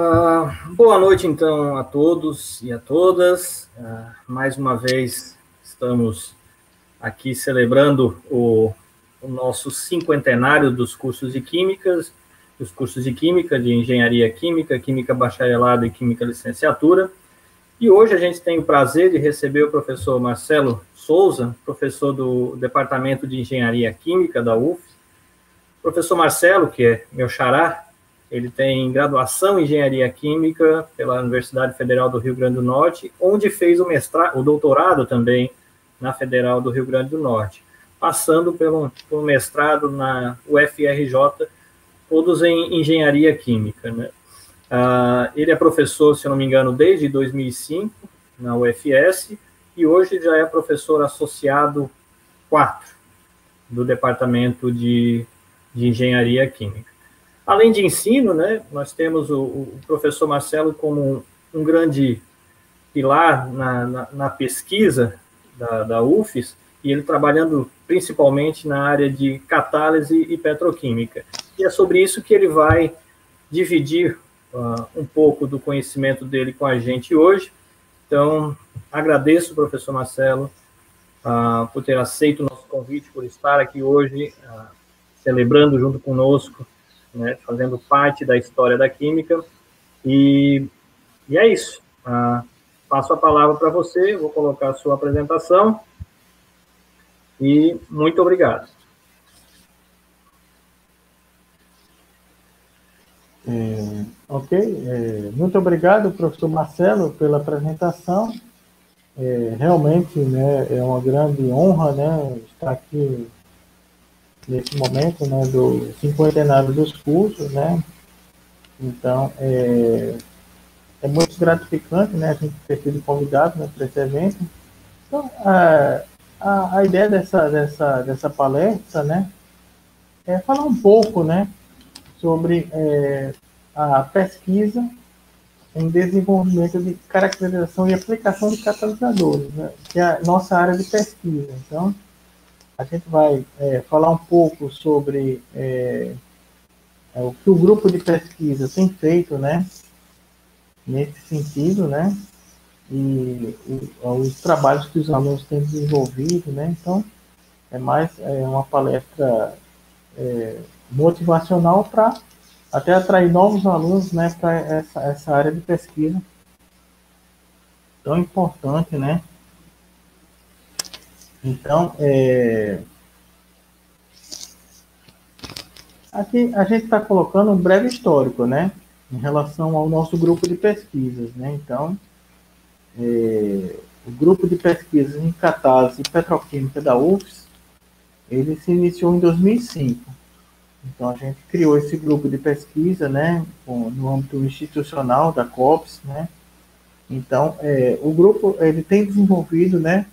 Uh, boa noite, então, a todos e a todas. Uh, mais uma vez, estamos aqui celebrando o, o, nosso cinquentenário dos cursos de Químicas, dos cursos de Química, de Engenharia Química, Química Bacharelado e Química Licenciatura. E hoje a gente tem o prazer de receber o professor Marcelo Souza, professor do Departamento de Engenharia Química da UF. professor Marcelo, que é meu xará, ele tem graduação em engenharia química pela Universidade Federal do Rio Grande do Norte, onde fez o mestrado, o doutorado também na Federal do Rio Grande do Norte, passando pelo, pelo mestrado na UFRJ, todos em engenharia química. Né? Uh, ele é professor, se não me engano, desde 2005 na UFS e hoje já é professor associado 4 do Departamento de, de Engenharia Química. Além de ensino, né, nós temos o, o professor Marcelo como um, um grande pilar na, na, na pesquisa da, da, UFES, e ele trabalhando principalmente na área de catálise e petroquímica. E é sobre isso que ele vai dividir uh, um pouco do conhecimento dele com a gente hoje. Então, agradeço, professor Marcelo, uh, por ter aceito o nosso convite, por estar aqui hoje, uh, celebrando junto conosco né, fazendo parte da história da química. E, e é isso. Ah, passo a palavra para você, vou colocar a sua apresentação. E muito obrigado. É, ok, é, muito obrigado, professor Marcelo, pela apresentação. É, realmente, né, é uma grande honra, né, estar aqui nesse momento, né, do cinquentenário dos cursos, né, então é, é muito gratificante, né, a gente ter sido convidado, né, para esse evento. Então, a, a, a ideia dessa, dessa, dessa palestra, né, é falar um pouco, né, sobre é, a pesquisa em desenvolvimento de caracterização e aplicação de catalisadores, né, que é a nossa área de pesquisa. Então, a gente vai é, falar um pouco sobre é, é, o que o grupo de pesquisa tem feito, né, nesse sentido, né, e, e os trabalhos que os alunos têm desenvolvido, né, então é mais é, uma palestra é, motivacional para até atrair novos alunos, né, para essa, essa área de pesquisa tão importante, né, então, é... aqui a gente está colocando um breve histórico, né? Em relação ao nosso grupo de pesquisas, né? Então, é... o grupo de pesquisas em catálise petroquímica da UFS, ele se iniciou em 2005. Então, a gente criou esse grupo de pesquisa, né? No âmbito institucional da COPS, né? Então, é, o grupo ele tem desenvolvido, né?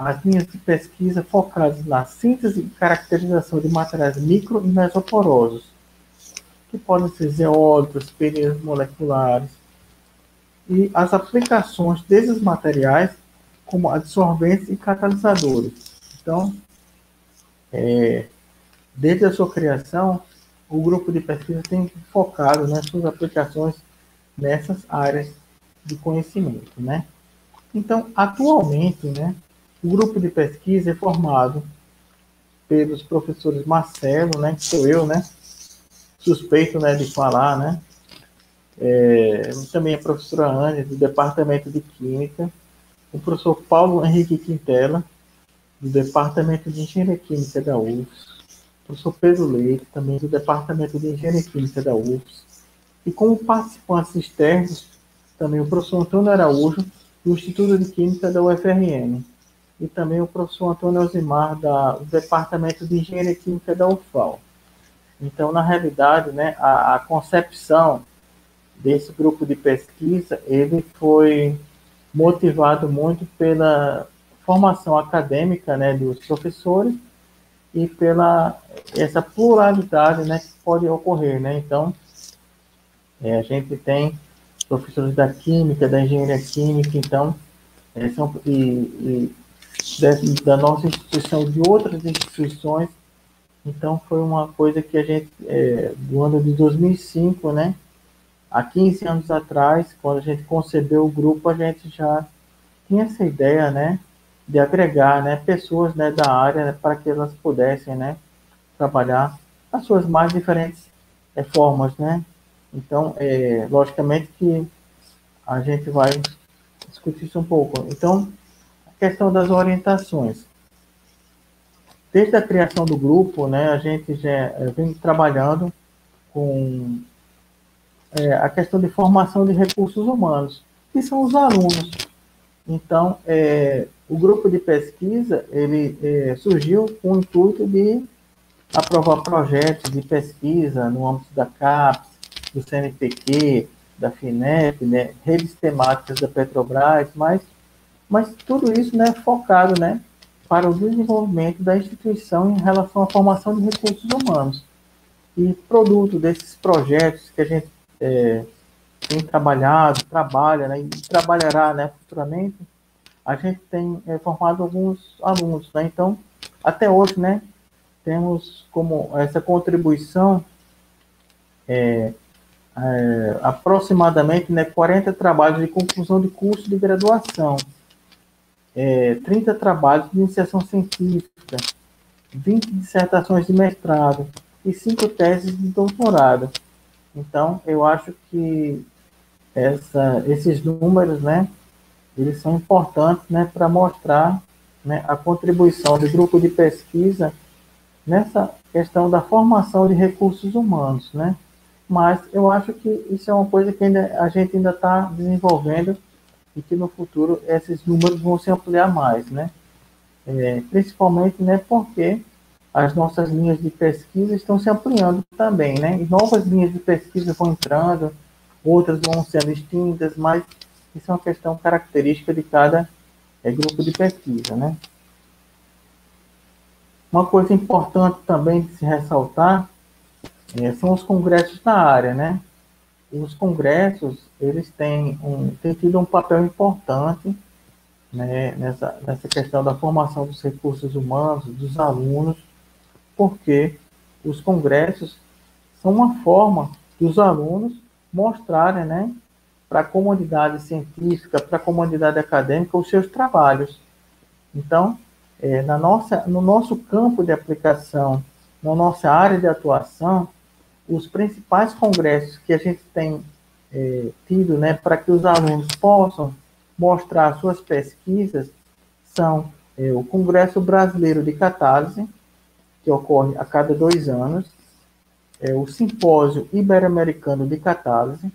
As linhas de pesquisa focadas na síntese e caracterização de materiais micro e mesoporosos, que podem ser zeólitos, períodos moleculares, e as aplicações desses materiais como adsorventes e catalisadores. Então, é, desde a sua criação, o grupo de pesquisa tem focado nas suas aplicações nessas áreas de conhecimento, né? Então, atualmente, né, o grupo de pesquisa é formado pelos professores Marcelo, né, que sou eu, né, suspeito, né, de falar, né, é, também a professora Anne, do Departamento de Química, o professor Paulo Henrique Quintela, do Departamento de Engenharia Química da UFS, o professor Pedro Leite, também do Departamento de Engenharia Química da UFS, e como participantes externos, também o professor Antônio Araújo, do Instituto de Química da UFRN e também o professor Antônio Osimar, da, do Departamento de Engenharia Química da UFAL. Então, na realidade, né, a, a concepção desse grupo de pesquisa, ele foi motivado muito pela formação acadêmica né, dos professores e pela essa pluralidade né, que pode ocorrer. Né? Então, é, a gente tem professores da química, da engenharia química, então, é, são, e, e da nossa instituição, de outras instituições. Então, foi uma coisa que a gente, é, do ano de 2005, né, há 15 anos atrás, quando a gente concebeu o grupo, a gente já tinha essa ideia, né, de agregar, né, pessoas, né, da área né, para que elas pudessem, né, trabalhar as suas mais diferentes é, formas, né. Então, é, logicamente que a gente vai discutir isso um pouco. Então, questão das orientações. Desde a criação do grupo, né, a gente já é, vem trabalhando com é, a questão de formação de recursos humanos, que são os alunos. Então, é, o grupo de pesquisa ele é, surgiu com o intuito de aprovar projetos de pesquisa no âmbito da CAPES, do CNPq, da FINEP, né, redes temáticas da Petrobras, mas, mas tudo isso né, focado né, para o desenvolvimento da instituição em relação à formação de recursos humanos. E produto desses projetos que a gente é, tem trabalhado, trabalha né, e trabalhará né, futuramente, a gente tem é, formado alguns alunos. Né? Então, até hoje, né, temos como essa contribuição é, é, aproximadamente né, 40 trabalhos de conclusão de curso de graduação, é, 30 trabalhos de iniciação científica, 20 dissertações de mestrado e 5 teses de doutorado. Então, eu acho que essa, esses números, né, eles são importantes, né, para mostrar, né, a contribuição do grupo de pesquisa nessa questão da formação de recursos humanos, né? Mas eu acho que isso é uma coisa que ainda, a gente ainda está desenvolvendo e que no futuro esses números vão se ampliar mais, né? É, principalmente, né, porque as nossas linhas de pesquisa estão se ampliando também, né? E novas linhas de pesquisa vão entrando, outras vão sendo extintas, mas isso é uma questão característica de cada é, grupo de pesquisa, né? Uma coisa importante também de se ressaltar é, são os congressos na área, né? Os congressos, eles têm, um, têm tido um papel importante né, nessa, nessa questão da formação dos recursos humanos, dos alunos, porque os congressos são uma forma dos alunos mostrarem, né, para a comunidade científica, para a comunidade acadêmica, os seus trabalhos. Então, é, na nossa, no nosso campo de aplicação, na nossa área de atuação, os principais congressos que a gente tem é, tido né, para que os alunos possam mostrar suas pesquisas são é, o Congresso Brasileiro de Catálise, que ocorre a cada dois anos, é o Simpósio Ibero-Americano de Catálise,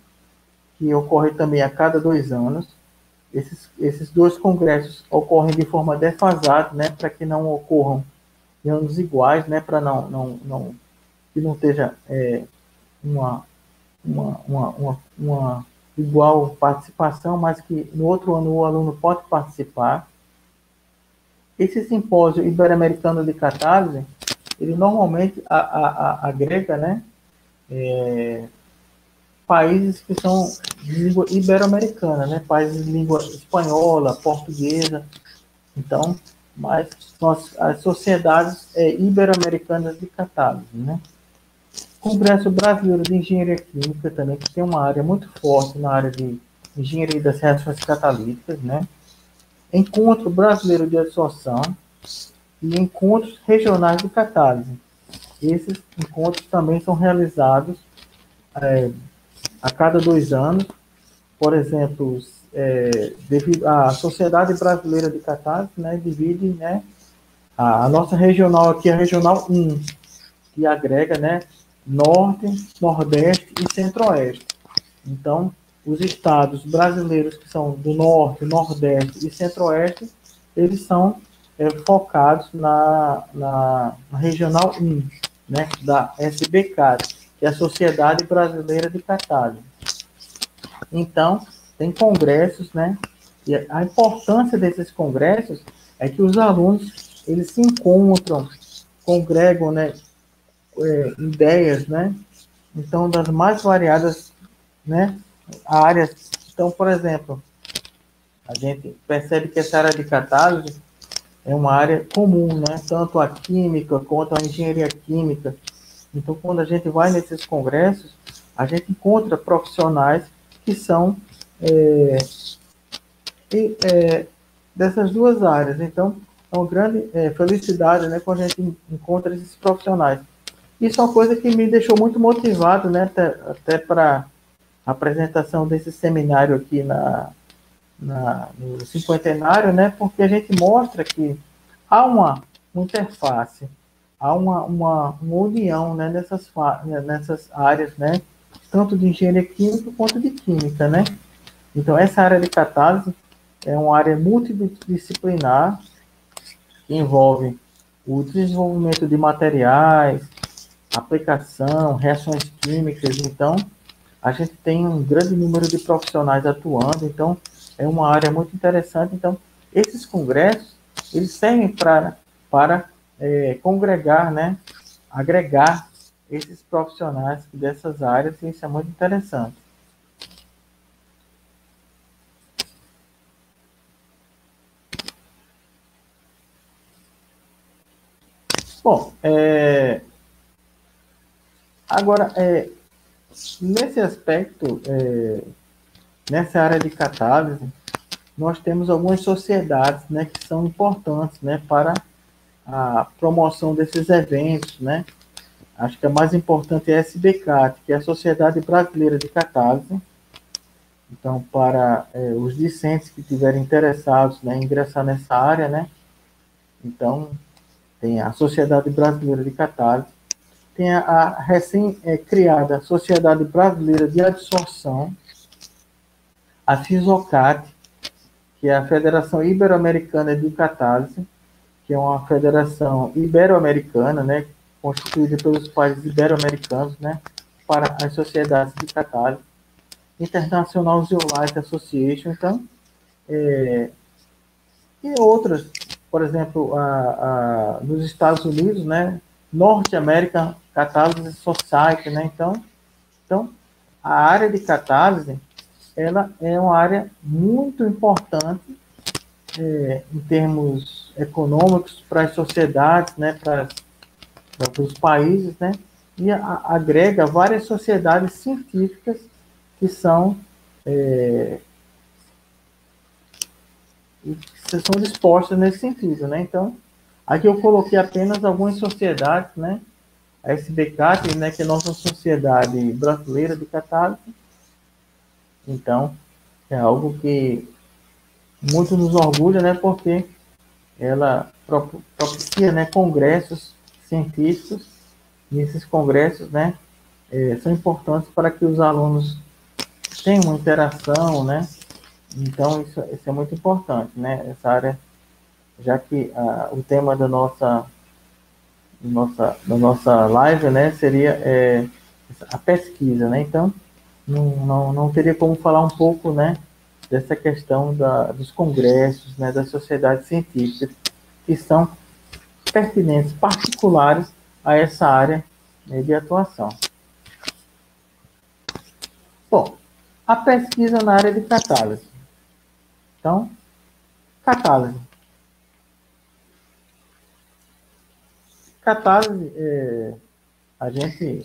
que ocorre também a cada dois anos. Esses, esses dois congressos ocorrem de forma defasada, né, para que não ocorram em anos iguais, né, para não, não, não, que não esteja é, uma, uma, uma, uma, uma igual participação, mas que no outro ano o aluno pode participar. Esse simpósio ibero-americano de catálise, ele normalmente a, a, a, agrega, né, é, países que são de língua ibero-americana, né, países de língua espanhola, portuguesa, então, mas as, sociedades é, ibero-americanas de catálise, né. Congresso Brasileiro de Engenharia Química também, que tem uma área muito forte na área de engenharia das reações catalíticas, né? Encontro Brasileiro de Absorção, e encontros regionais de catálise. Esses encontros também são realizados é, a cada dois anos. Por exemplo, é, devido à Sociedade Brasileira de Catálise, né, divide né, a, a, nossa regional aqui, a regional 1, que agrega né, Norte, Nordeste e Centro-Oeste. Então, os estados brasileiros que são do Norte, Nordeste e Centro-Oeste, eles são é, focados na, na, na, Regional 1, né, da SBK, que é a Sociedade Brasileira de Catálise. Então, tem congressos, né, e a importância desses congressos é que os alunos, eles se encontram, congregam, né, é, ideias, né, então, das mais variadas, né, áreas. Então, por exemplo, a gente percebe que essa área de catálise é uma área comum, né? Tanto a química quanto a engenharia química. Então, quando a gente vai nesses congressos, a gente encontra profissionais que são é, é, dessas duas áreas. Então, é uma grande é, felicidade né, quando a gente encontra esses profissionais. Isso é uma coisa que me deixou muito motivado, né, até, até para a apresentação desse seminário aqui na, na, no cinquentenário, né, porque a gente mostra que há uma, interface, há uma, uma, uma união né, nessas, nessas áreas, né, tanto de engenharia química quanto de química, né? Então, essa área de catálise é uma área multidisciplinar que envolve o desenvolvimento de materiais, aplicação, reações químicas. Então, a gente tem um grande número de profissionais atuando. Então, é uma área muito interessante. Então, esses congressos, eles servem pra, para é, congregar, né, agregar esses profissionais dessas áreas, e isso é muito interessante. Bom, é, agora, é, nesse aspecto, é, nessa área de catálise, nós temos algumas sociedades né, que são importantes né, para a promoção desses eventos. Né? Acho que a mais importante é a SBCAT, que é a Sociedade Brasileira de Catálise. Então, para é, os discentes que estiverem interessados né, em ingressar nessa área, né? Então, tem a Sociedade Brasileira de Catálise, tem a, recém-criada Sociedade Brasileira de Absorção, a FISOCAT, que é a Federação Ibero-Americana de Catálise, que é uma federação ibero-americana, né, constituída pelos países ibero-americanos, né, para as sociedades de catálise, International Zeolite Association, então, é, e outras por exemplo, a, a, nos Estados Unidos, né, Norte American Catálise Society, né, então, então, a área de catálise, ela é uma área muito importante é, em termos econômicos para as sociedades, né, para, os países, né, e a, agrega várias sociedades científicas que são é, que são dispostas nesse sentido, né? Então, aqui eu coloquei apenas algumas sociedades, né? A SBCAT, né, que é a nossa sociedade brasileira de catálise. Então, é algo que muito nos orgulha, né, porque ela propicia, né, congressos científicos, e esses congressos, né, é, são importantes para que os alunos tenham uma interação, né, então, isso, isso é muito importante, né? Essa área, já que ah, o tema da nossa, nossa, da nossa live, né, seria é, a pesquisa, né? Então, não, não, não teria como falar um pouco, né, dessa questão da, dos congressos, né, das sociedades científicas, que são pertinentes, particulares a essa área né, de atuação. Bom, a pesquisa na área de catálise. Então, catálise. Catálise, é, a gente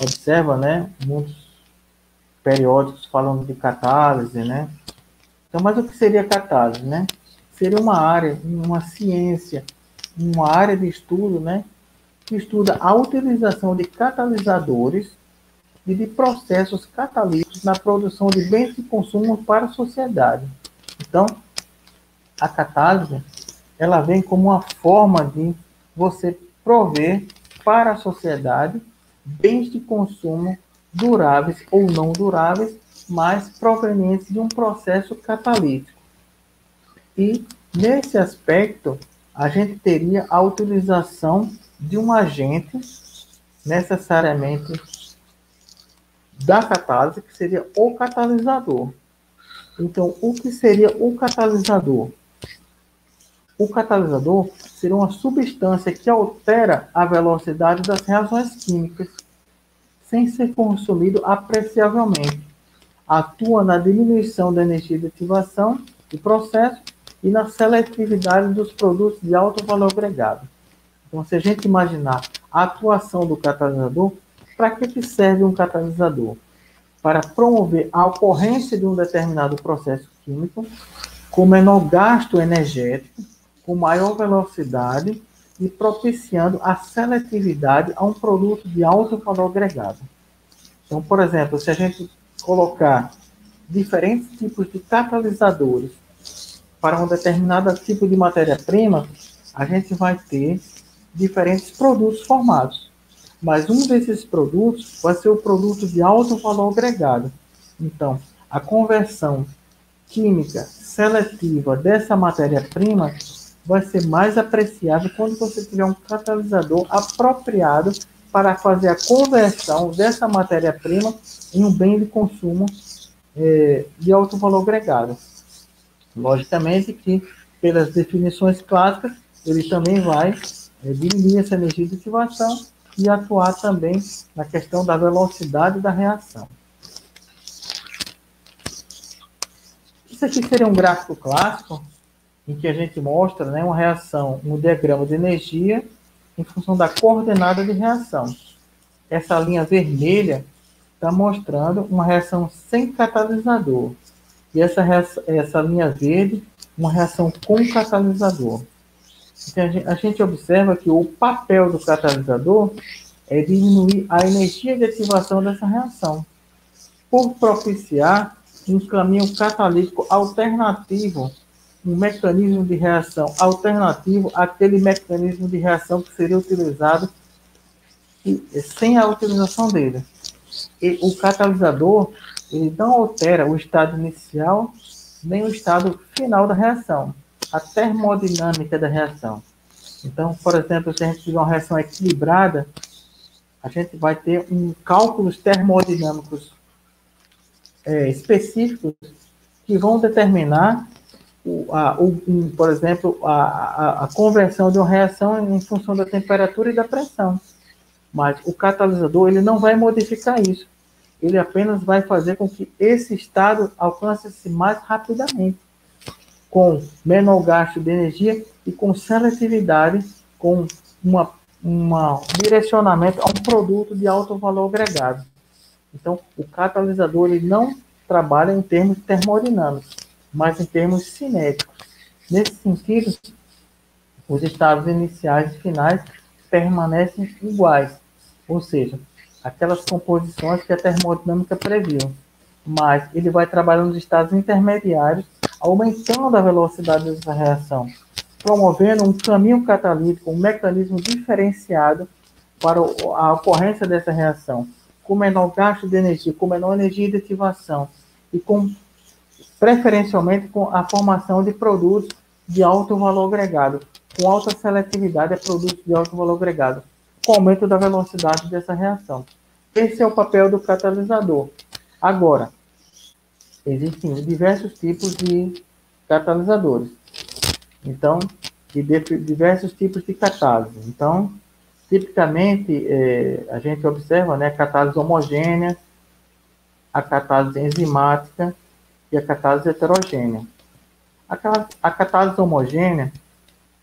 observa, né, muitos periódicos falando de catálise, né? Então, mas o que seria catálise, né? Seria uma área, uma ciência, uma área de estudo, né, que estuda a utilização de catalisadores e de processos catalíticos na produção de bens de consumo para a sociedade. Então, a catálise, ela vem como uma forma de você prover para a sociedade bens de consumo duráveis ou não duráveis, mas provenientes de um processo catalítico. E nesse aspecto, a gente teria a utilização de um agente necessariamente da catálise, que seria o catalisador. Então, o que seria o catalisador? O catalisador seria uma substância que altera a velocidade das reações químicas sem ser consumido apreciavelmente. Atua na diminuição da energia de ativação do processo e na seletividade dos produtos de alto valor agregado. Então, se a gente imaginar a atuação do catalisador, para que serve um catalisador? Para promover a ocorrência de um determinado processo químico com menor gasto energético, com maior velocidade e propiciando a seletividade a um produto de alto valor agregado. Então, por exemplo, se a gente colocar diferentes tipos de catalisadores para um determinado tipo de matéria-prima, a gente vai ter diferentes produtos formados. Mas um desses produtos vai ser o produto de alto valor agregado. Então, a conversão química seletiva dessa matéria-prima vai ser mais apreciável quando você tiver um catalisador apropriado para fazer a conversão dessa matéria-prima em um bem de consumo é, de alto valor agregado. Logicamente que, pelas definições clássicas, ele também vai é, diminuir essa energia de ativação e atuar também na questão da velocidade da reação. Isso aqui seria um gráfico clássico em que a gente mostra né, uma reação, um diagrama de energia em função da coordenada de reação. Essa linha vermelha está mostrando uma reação sem catalisador. E essa, essa linha verde, uma reação com catalisador. Então, a gente, a gente observa que o papel do catalisador é diminuir a energia de ativação dessa reação, por propiciar um caminho catalítico alternativo, um mecanismo de reação alternativo àquele mecanismo de reação que seria utilizado sem a utilização dele. E o catalisador ele não altera o estado inicial nem o estado final da reação, a termodinâmica da reação. Então, por exemplo, se a gente tiver uma reação equilibrada, a gente vai ter um cálculos termodinâmicos é, específicos que vão determinar, o, a, o, um, por exemplo, a, a, a, conversão de uma reação em função da temperatura e da pressão. Mas o catalisador ele não vai modificar isso. Ele apenas vai fazer com que esse estado alcance-se mais rapidamente, com menor gasto de energia e com seletividade, com uma, uma direcionamento a um produto de alto valor agregado. Então, o catalisador ele não trabalha em termos termodinâmicos, mas em termos cinéticos. Nesse sentido, os estados iniciais e finais permanecem iguais, ou seja, aquelas composições que a termodinâmica previu, mas ele vai trabalhando nos estados intermediários, aumentando a velocidade dessa reação, promovendo um caminho catalítico, um mecanismo diferenciado para a ocorrência dessa reação, com menor gasto de energia, com menor energia de ativação e com preferencialmente com a formação de produtos de alto valor agregado, com alta seletividade a produtos de alto valor agregado, com aumento da velocidade dessa reação. Esse é o papel do catalisador. Agora, existem diversos tipos de catalisadores. Então, de diversos tipos de catálise. Então, Tipicamente, é, a gente observa né, a catálise homogênea, a catálise enzimática e a catálise heterogênea. A, catálise homogênea,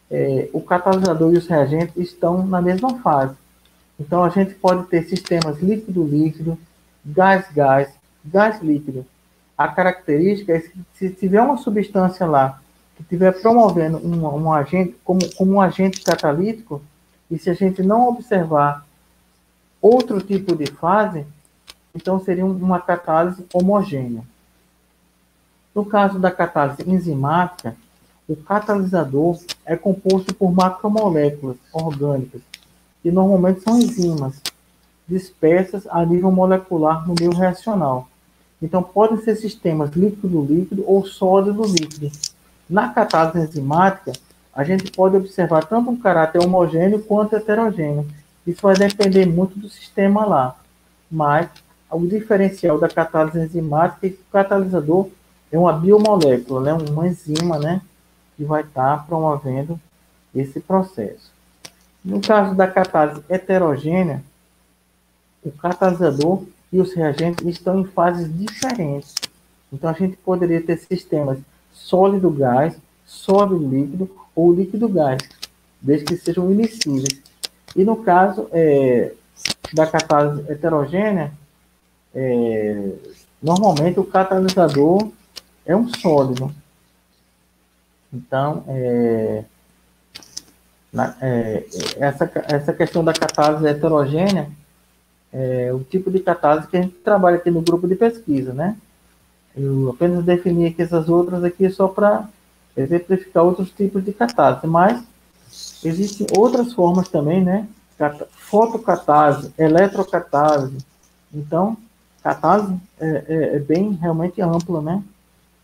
é, o catalisador e os reagentes estão na mesma fase. Então, a gente pode ter sistemas líquido-líquido, gás-gás, gás-líquido. A característica é que se tiver uma substância lá que estiver promovendo um, um agente, como, como um agente catalítico, e se a gente não observar outro tipo de fase, então seria uma catálise homogênea. No caso da catálise enzimática, o catalisador é composto por macromoléculas orgânicas, que normalmente são enzimas, dispersas a nível molecular no meio reacional. Então, podem ser sistemas líquido-líquido ou sólido-líquido. Na catálise enzimática, a gente pode observar tanto um caráter homogêneo quanto heterogêneo. Isso vai depender muito do sistema lá. Mas o diferencial da catálise enzimática é que o catalisador é uma biomolécula, né? uma enzima né? que vai estar tá promovendo esse processo. No caso da catálise heterogênea, o catalisador e os reagentes estão em fases diferentes. Então, a gente poderia ter sistemas sólido-gás, sólido-líquido ou líquido gás, desde que sejam imissíveis. E no caso, é, da catálise heterogênea, é, normalmente o catalisador é um sólido. Então, é, na, é, essa, essa questão da catálise heterogênea é o tipo de catálise que a gente trabalha aqui no grupo de pesquisa, né? Eu apenas defini aqui essas outras aqui só para exemplificar outros tipos de catálise, mas existem outras formas também, né? Fotocatálise, eletrocatálise. Então, catálise é, é, é bem realmente ampla, né?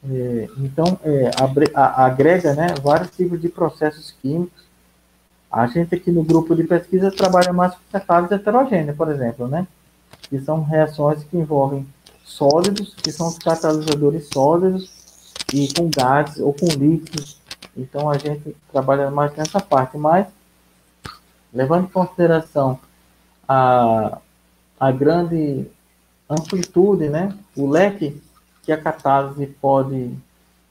É, então, é, agrega né, vários tipos de processos químicos. A gente aqui no grupo de pesquisa trabalha mais com catálise heterogênea, por exemplo, né? Que são reações que envolvem sólidos, que são os catalisadores sólidos, e com gases ou com líquidos. Então a gente trabalha mais nessa parte, mas levando em consideração a, a grande amplitude, né, o leque que a catálise pode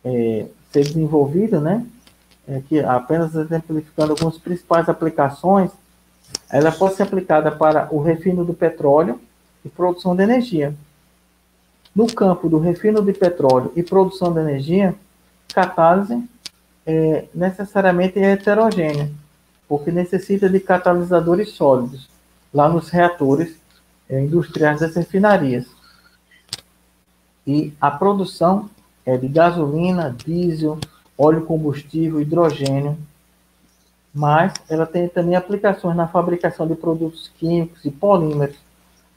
é, ser desenvolvida, né, é que apenas exemplificando algumas principais aplicações, ela pode ser aplicada para o refino do petróleo e produção de energia. No campo do refino de petróleo e produção de energia, catálise é, necessariamente é heterogênea, porque necessita de catalisadores sólidos lá nos reatores é, industriais das refinarias. E a produção é de gasolina, diesel, óleo combustível, hidrogênio, mas ela tem também aplicações na fabricação de produtos químicos e polímeros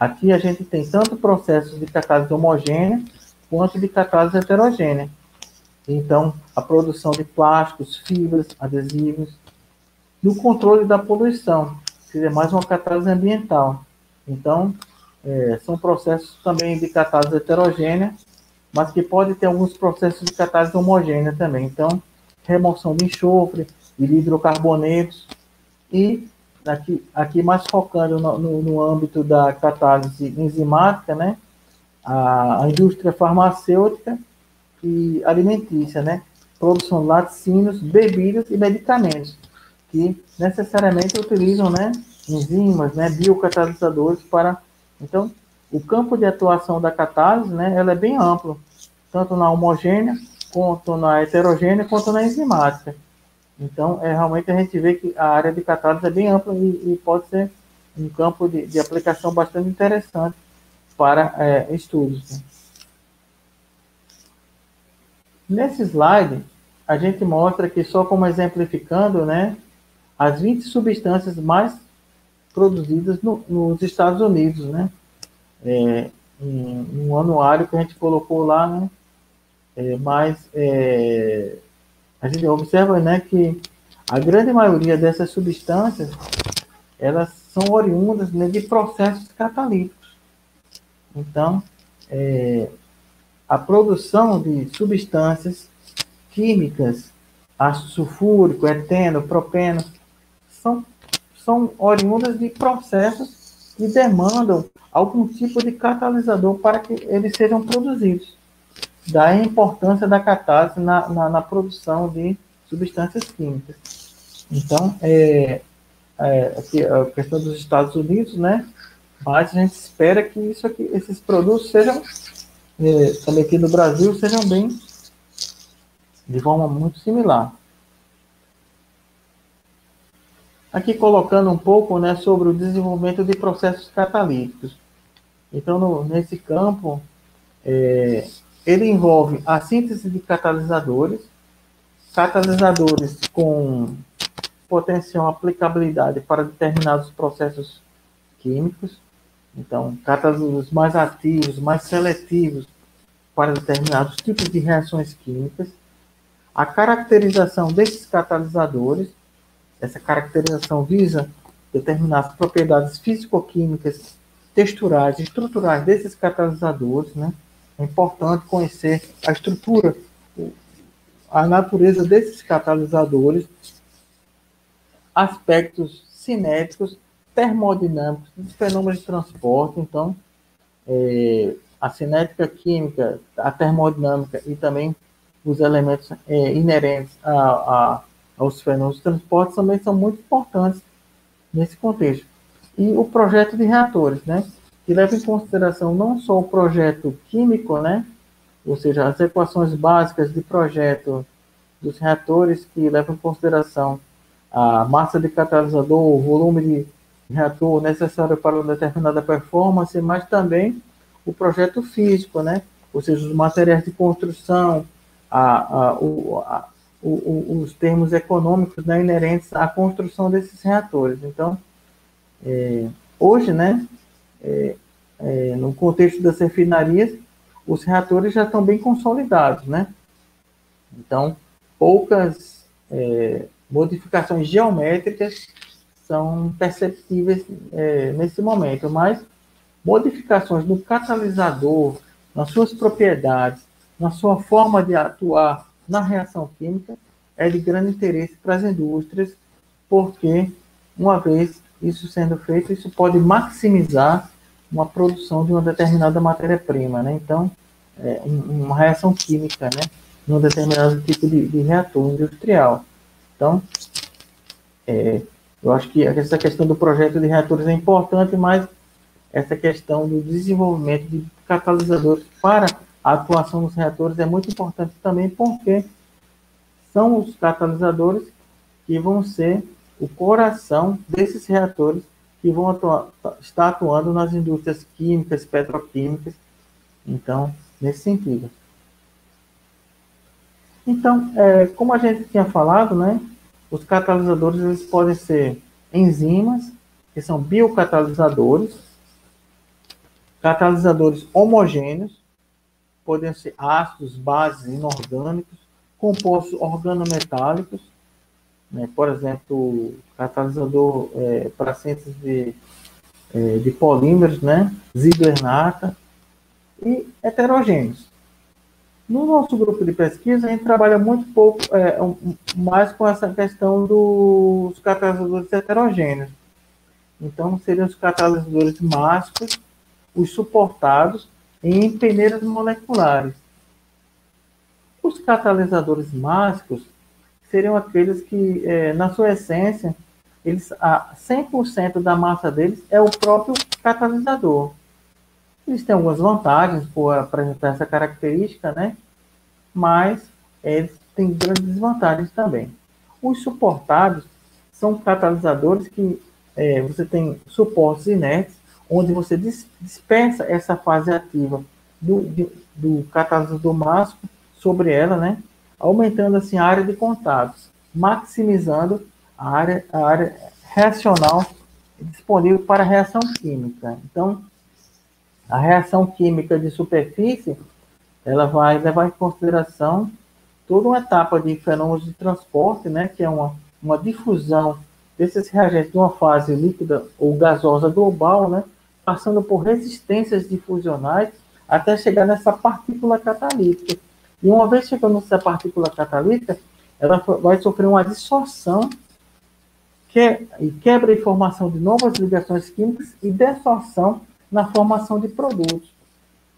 Aqui a gente tem tanto processos de catálise homogênea quanto de catálise heterogênea. Então, a produção de plásticos, fibras, adesivos. No controle da poluição, que é mais uma catálise ambiental. Então, é, são processos também de catálise heterogênea, mas que pode ter alguns processos de catálise homogênea também. Então, remoção de enxofre, de hidrocarbonetos e aqui, aqui mais focando no, no, no âmbito da catálise enzimática, né? A, a, indústria farmacêutica e alimentícia, né? Produção de laticínios, bebidas e medicamentos, que necessariamente utilizam, né? Enzimas, né? Biocatalisadores para... Então, o campo de atuação da catálise, né? Ela é bem amplo, tanto na homogênea, quanto na heterogênea, quanto na enzimática. Então, é, realmente a gente vê que a área de catálise é bem ampla e, e pode ser um campo de, de, aplicação bastante interessante para é, estudos. Né? Nesse slide, a gente mostra que, só como exemplificando, né, as 20 substâncias mais produzidas no, nos Estados Unidos, né? É, em, um anuário que a gente colocou lá, né? É, mas é, a gente observa né, que a grande maioria dessas substâncias elas são oriundas né, de processos catalíticos. Então, é, a produção de substâncias químicas, ácido sulfúrico, eteno, propeno, são, são oriundas de processos que demandam algum tipo de catalisador para que eles sejam produzidos da importância da catálise na, na, na produção de substâncias químicas. Então, é, é, aqui, a questão dos Estados Unidos, né? Mas a gente espera que isso aqui, esses produtos sejam, é, também aqui no Brasil, sejam bem de forma muito similar. Aqui colocando um pouco né, sobre o desenvolvimento de processos catalíticos. Então, no, nesse campo, é, ele envolve a síntese de catalisadores, catalisadores com potencial aplicabilidade para determinados processos químicos, então, catalisadores mais ativos, mais seletivos para determinados tipos de reações químicas, a caracterização desses catalisadores, essa caracterização visa determinar as propriedades físico-químicas, texturais estruturais desses catalisadores, né? É importante conhecer a estrutura, a natureza desses catalisadores, aspectos cinéticos, termodinâmicos, dos fenômenos de transporte. Então, é, a cinética química, a termodinâmica e também os elementos é, inerentes a, aos fenômenos de transporte também são muito importantes nesse contexto. e o projeto de reatores, né? Que leva em consideração não só o projeto químico, né? Ou seja, as equações básicas de projeto dos reatores que levam em consideração a massa de catalisador, o volume de reator necessário para uma determinada performance, mas também o projeto físico, né? Ou seja, os materiais de construção, a, o, a, o, os termos econômicos né, inerentes à construção desses reatores. Então, é, hoje, né, é, é, no contexto das refinarias, os reatores já estão bem consolidados, né? Então, poucas é, modificações geométricas são perceptíveis é, nesse momento, mas modificações no catalisador, nas suas propriedades, na sua forma de atuar na reação química, é de grande interesse para as indústrias, porque, uma vez isso sendo feito, isso pode maximizar uma produção de uma determinada matéria-prima, né? Então, é, uma reação química, né? Num determinado tipo de, de reator industrial. Então, é, eu acho que essa questão do projeto de reatores é importante, mas essa questão do desenvolvimento de catalisadores para a atuação dos reatores é muito importante também, porque são os catalisadores que vão ser o coração desses reatores que vão atuar, estar atuando nas indústrias químicas, petroquímicas. Então, nesse sentido. Então, é, como a gente tinha falado, né, os catalisadores eles podem ser enzimas, que são biocatalisadores, catalisadores homogêneos, podem ser ácidos, bases inorgânicos, compostos organometálicos, né, por exemplo, catalisador é, para síntese de, é, de polímeros, né, Ziegler-Natta, e heterogêneos. No nosso grupo de pesquisa, a gente trabalha muito pouco, é, mais com essa questão dos catalisadores heterogêneos. Então, seriam os catalisadores mágicos, os suportados em peneiras moleculares. Os catalisadores mágicos seriam aqueles que, é, na sua essência, eles, a 100% da massa deles é o próprio catalisador. Eles têm algumas vantagens por apresentar essa característica, né? Mas eles têm grandes desvantagens também. Os suportados são catalisadores que é, você tem suportes inertes, onde você dispensa essa fase ativa do, de, do catalisador máximo sobre ela, né? Aumentando assim a área de contatos, maximizando a área, a área reacional disponível para reação química. Então, a reação química de superfície, ela vai levar em consideração toda uma etapa de fenômenos de transporte, né, que é uma, uma difusão desses reagentes de uma fase líquida ou gasosa global, né, passando por resistências difusionais até chegar nessa partícula catalítica. E uma vez chegando nessa partícula catalítica, ela vai sofrer uma dissorção que, e quebra a formação de novas ligações químicas e dessorção na formação de produtos.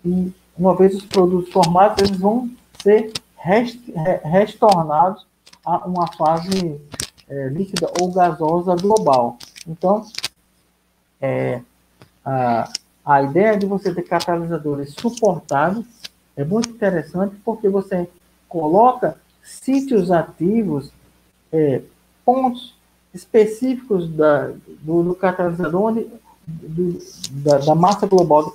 E uma vez os produtos formados, eles vão ser rest, retornados a uma fase é, líquida ou gasosa global. Então, é, a, a ideia de você ter catalisadores suportados é muito interessante porque você coloca sítios ativos, é, pontos específicos da, do, do catalisador onde do, da, da, massa global do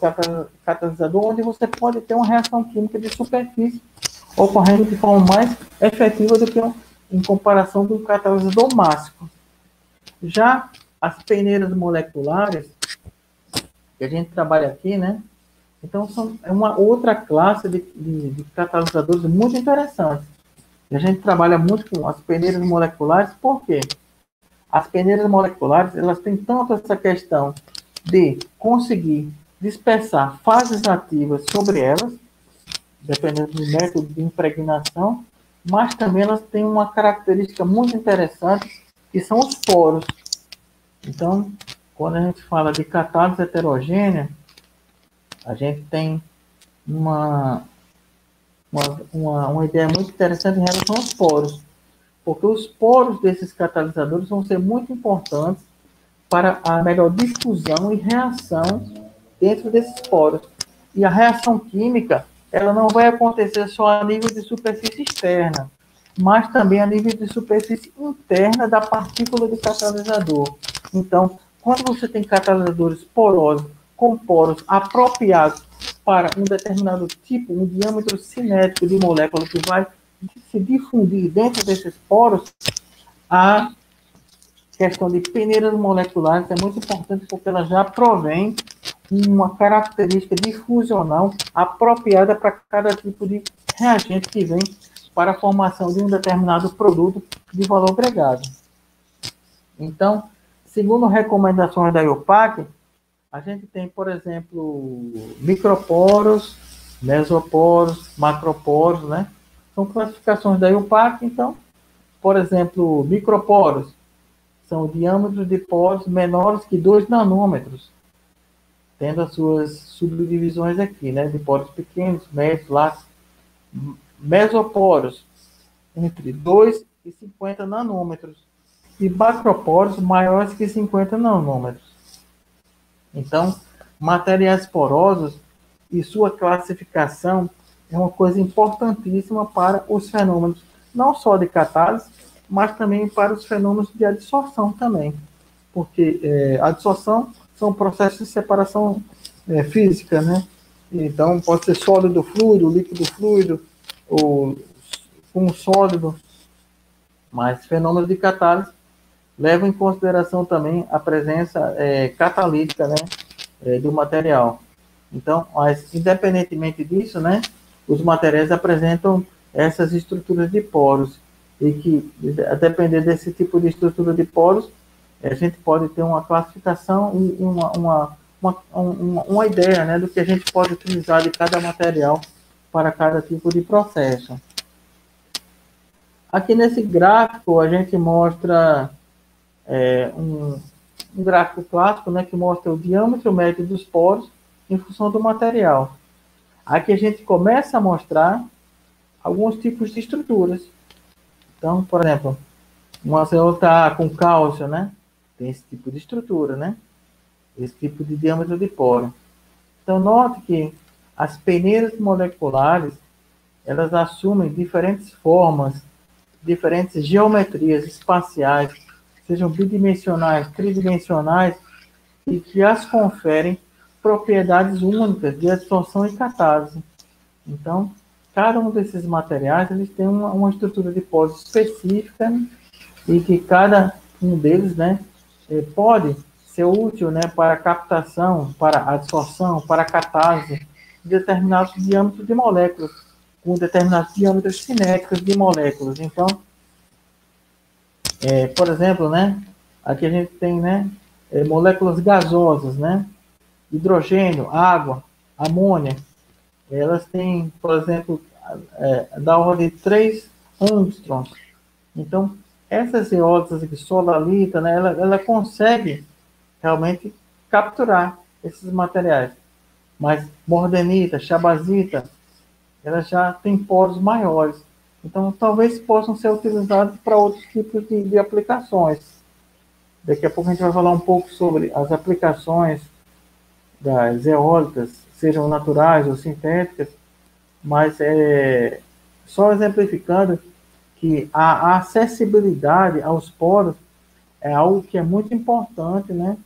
catalisador, onde você pode ter uma reação química de superfície ocorrendo de forma mais efetiva do que em comparação do catalisador máximo. Já as peneiras moleculares, que a gente trabalha aqui, né? Então, são, é uma outra classe de, de, de catalisadores muito interessantes. E a gente trabalha muito com as peneiras moleculares, por quê? As peneiras moleculares, elas têm tanto essa questão de conseguir dispersar fases ativas sobre elas, dependendo do método de impregnação, mas também elas têm uma característica muito interessante, que são os poros. Então, quando a gente fala de catálise heterogênea, a gente tem uma, uma, uma, uma ideia muito interessante em relação aos poros, porque os poros desses catalisadores vão ser muito importantes para a melhor difusão e reação dentro desses poros. E a reação química, ela não vai acontecer só a nível de superfície externa, mas também a nível de superfície interna da partícula do catalisador. Então, quando você tem catalisadores porosos, com poros apropriados para um determinado tipo, um diâmetro cinético de molécula que vai se difundir dentro desses poros, a questão de peneiras moleculares é muito importante porque ela já provém uma característica difusional apropriada para cada tipo de reagente que vem para a formação de um determinado produto de valor agregado. Então, segundo recomendações da IOPAC, a gente tem, por exemplo, microporos, mesoporos, macroporos, né? São classificações da IOPAC, então, por exemplo, microporos são diâmetros de poros menores que 2 nanômetros, tendo as suas subdivisões aqui, né? De poros pequenos, médios, largos, mesoporos entre 2 e 50 nanômetros e macroporos maiores que 50 nanômetros. Então, materiais porosos e sua classificação é uma coisa importantíssima para os fenômenos não só de catálise, mas também para os fenômenos de adsorção também, porque é, adsorção são processos de separação é, física, né? Então pode ser sólido fluido, líquido fluido, ou um sólido, mas fenômenos de catálise levam em consideração também a presença é, catalítica, né, é, do material. Então, mas independentemente disso, né, os materiais apresentam essas estruturas de poros e que, a depender desse tipo de estrutura de poros, a gente pode ter uma classificação e uma, uma, uma, uma, uma ideia né, do que a gente pode utilizar de cada material para cada tipo de processo. Aqui nesse gráfico a gente mostra é, um, um, gráfico clássico né, que mostra o diâmetro médio dos poros em função do material. Aqui a gente começa a mostrar alguns tipos de estruturas. Então, por exemplo, uma célula está com cálcio, né? Tem esse tipo de estrutura, né? Esse tipo de diâmetro de poro. Então, note que as peneiras moleculares, elas assumem diferentes formas, diferentes geometrias espaciais, sejam bidimensionais, tridimensionais, e que as conferem propriedades únicas de absorção e catálise. Então, cada um desses materiais eles tem uma, uma estrutura de pós específica e que cada um deles né, eh, pode ser útil né, para captação, para absorção, para catálise determinados diâmetros de moléculas, com determinados diâmetros cinéticos de moléculas. Então, é, por exemplo, né, aqui a gente tem né, é, moléculas gasosas, né, hidrogênio, água, amônia, elas têm, por exemplo, é, da ordem de 3 angstroms. Então, essas eólicas aqui, solalita, né, ela, ela consegue realmente capturar esses materiais. Mas mordenita, chabazita, elas já têm poros maiores. Então, talvez possam ser utilizados para outros tipos de, de aplicações. Daqui a pouco a gente vai falar um pouco sobre as aplicações das eólicas, sejam naturais ou sintéticas, mas é só exemplificando que a acessibilidade aos poros é algo que é muito importante, né,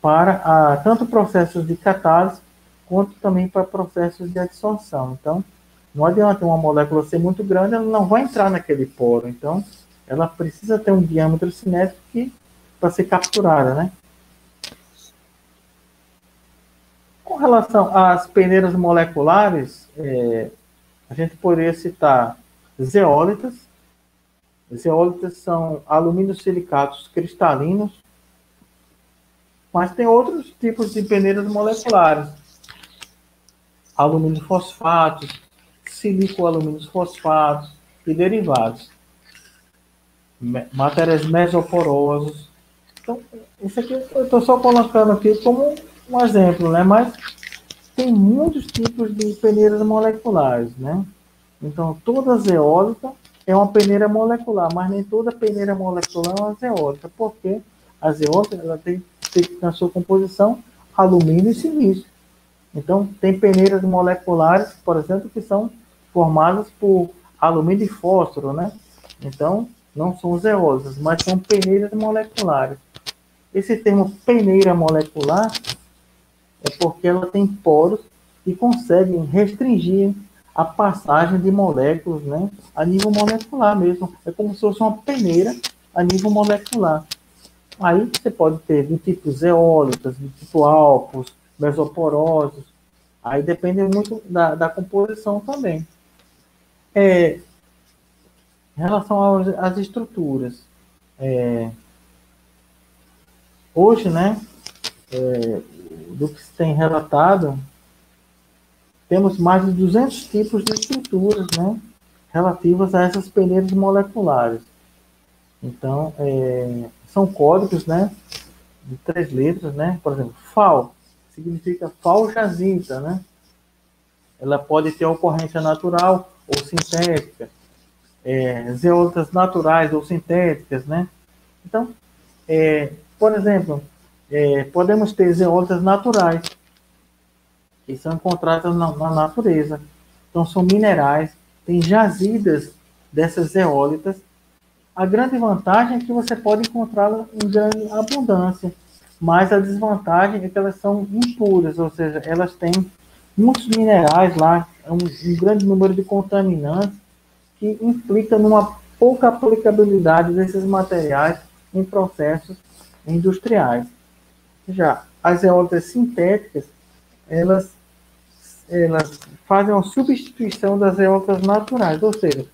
para a, tanto processos de catálise quanto também para processos de adsorção. Então, não adianta uma molécula ser muito grande, ela não vai entrar naquele poro. Então, ela precisa ter um diâmetro cinético para ser capturada, né? Com relação às peneiras moleculares, é, a gente poderia citar zeólitas. Zeólitas são alumínio silicatos cristalinos, mas tem outros tipos de peneiras moleculares alumínio fosfatos, silicoalumínios fosfatos e derivados. Materiais mesoporosos. Então, isso aqui eu estou só colocando aqui como um exemplo, né? Mas tem muitos tipos de peneiras moleculares, né? Então, toda zeólita é uma peneira molecular, mas nem toda peneira molecular é uma zeólita, porque a zeólita ela tem tem na sua composição alumínio e silício. Então, tem peneiras moleculares, por exemplo, que são formadas por alumínio e fósforo, né? Então, não são zeosas, mas são peneiras moleculares. Esse termo peneira molecular é porque ela tem poros que conseguem restringir a passagem de moléculas né, a nível molecular mesmo. É como se fosse uma peneira a nível molecular. Aí você pode ter de tipo zeólitas, de tipo alpos, mesoporosos. Aí depende muito da, da composição também. É, em relação às estruturas, é, hoje, né, é, do que se tem relatado, temos mais de 200 tipos de estruturas, né, relativas a essas peneiras moleculares. Então, é, são códigos, né, de três letras, né, por exemplo, FAL, significa FAL jazita, né, ela pode ter ocorrência natural ou sintética, é, zeolitas naturais ou sintéticas, né, então, é, por exemplo, é, podemos ter zeolitas naturais, que são encontradas na, na, natureza. Então, são minerais, tem jazidas dessas zeólitas. A grande vantagem é que você pode encontrá-las em grande abundância, mas a desvantagem é que elas são impuras, ou seja, elas têm muitos minerais lá, um, um grande número de contaminantes, que implica numa pouca aplicabilidade desses materiais em processos industriais. Já as eólicas sintéticas, elas, elas fazem uma substituição das eólicas naturais, ou seja,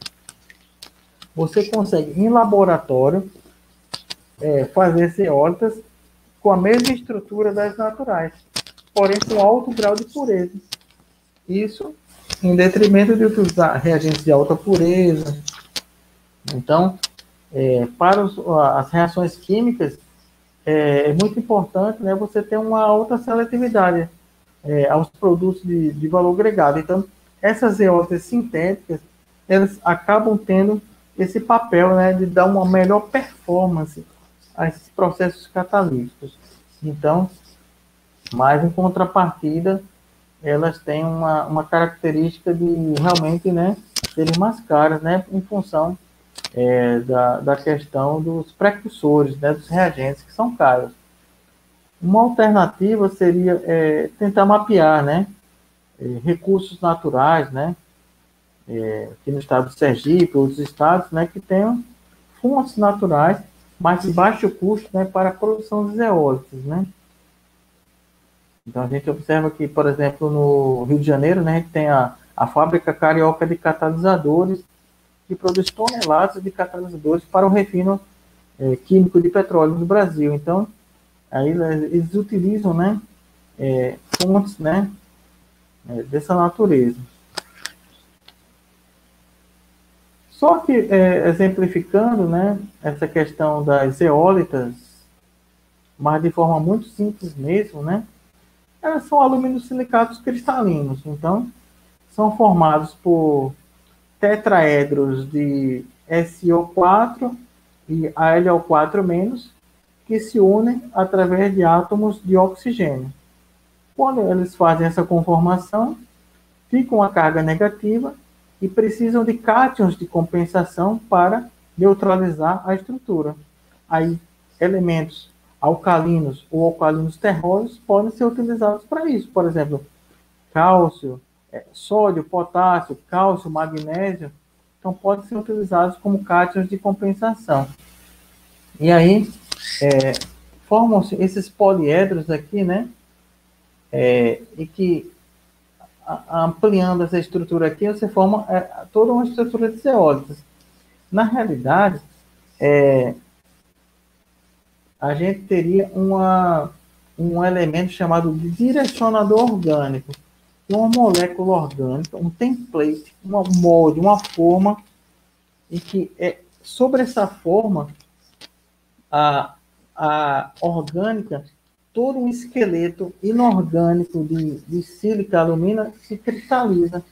você consegue em laboratório é, fazer eólicas com a mesma estrutura das naturais, porém com alto grau de pureza. Isso em detrimento de utilizar reagentes de alta pureza. Então, é, para os, as reações químicas, é, é, muito importante né, você ter uma alta seletividade é, aos produtos de, de, valor agregado. Então, essas eólicas sintéticas, elas acabam tendo esse papel né, de dar uma melhor performance a esses processos catalíticos. Então, mas em contrapartida, elas têm uma, uma característica de realmente né, serem mais caras, né, em função é, da, da questão dos precursores, né, dos reagentes, que são caros. Uma alternativa seria é, tentar mapear né, é, recursos naturais, né, é, aqui no estado de Sergipe, outros estados, né, que tenham fontes naturais, mas de baixo custo né, para a produção de zeólitos. Né. Então a gente observa que, por exemplo, no Rio de Janeiro, né, a gente tem a, a fábrica carioca de catalisadores, que produz toneladas de catalisadores para o refino é, químico de petróleo no Brasil. Então, aí eles utilizam, né, é, fontes, né, é, dessa natureza. Só que, é, exemplificando, né, essa questão das eólitas, mas de forma muito simples mesmo, né, elas são alumínio silicatos cristalinos. Então, são formados por tetraedros de SO4 e AlO4- que se unem através de átomos de oxigênio. Quando eles fazem essa conformação, ficam a carga negativa e precisam de cátions de compensação para neutralizar a estrutura. Aí, elementos alcalinos ou alcalinos terrosos podem ser utilizados para isso. Por exemplo, cálcio, é, sódio, potássio, cálcio, magnésio, então podem ser utilizados como cátions de compensação. E aí, é, formam-se esses poliedros aqui, né? É, e que, ampliando essa estrutura aqui, você forma é, toda uma estrutura de zeólitas. Na realidade, é, a gente teria uma, um elemento chamado direcionador orgânico, uma molécula orgânica, um template, uma molde, uma forma, e que é sobre essa forma a, a orgânica, todo um esqueleto inorgânico de, de sílica alumina se cristaliza.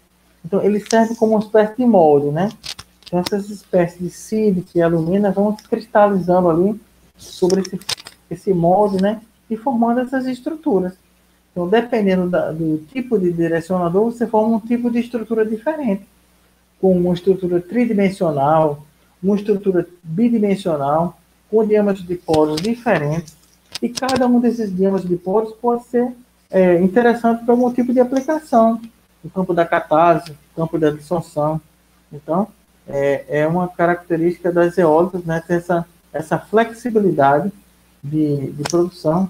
Então, ele serve como uma espécie de molde, né? Então, essas espécies de sílica e alumina vão se cristalizando ali sobre esse, esse molde, né? e formando essas estruturas. Então, dependendo da, do tipo de direcionador, você forma um tipo de estrutura diferente, com uma estrutura tridimensional, uma estrutura bidimensional, com diâmetros de poros diferentes, e cada um desses diâmetros de poros pode ser é, interessante para algum tipo de aplicação, no campo da catase, no campo da dissorção. Então, é, é uma característica das eólicas, né, ter essa, essa flexibilidade de, de produção.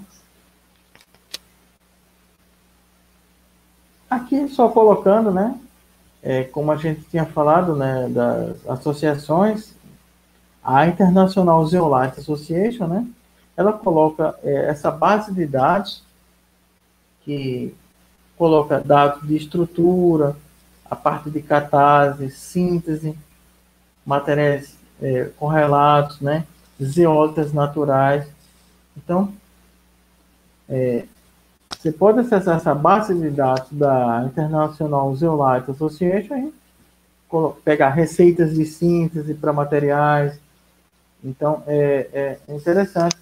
Aqui só colocando, né, é, como a gente tinha falado, né, das associações, a International Zeolite Association, né, ela coloca é, essa base de dados que coloca dados de estrutura, a parte de catase, síntese, materiais é, correlatos, né, zeólitas naturais. Então, é, você pode acessar essa base de dados da International Zeolite Association, pegar receitas de síntese para materiais. Então, é, é interessante.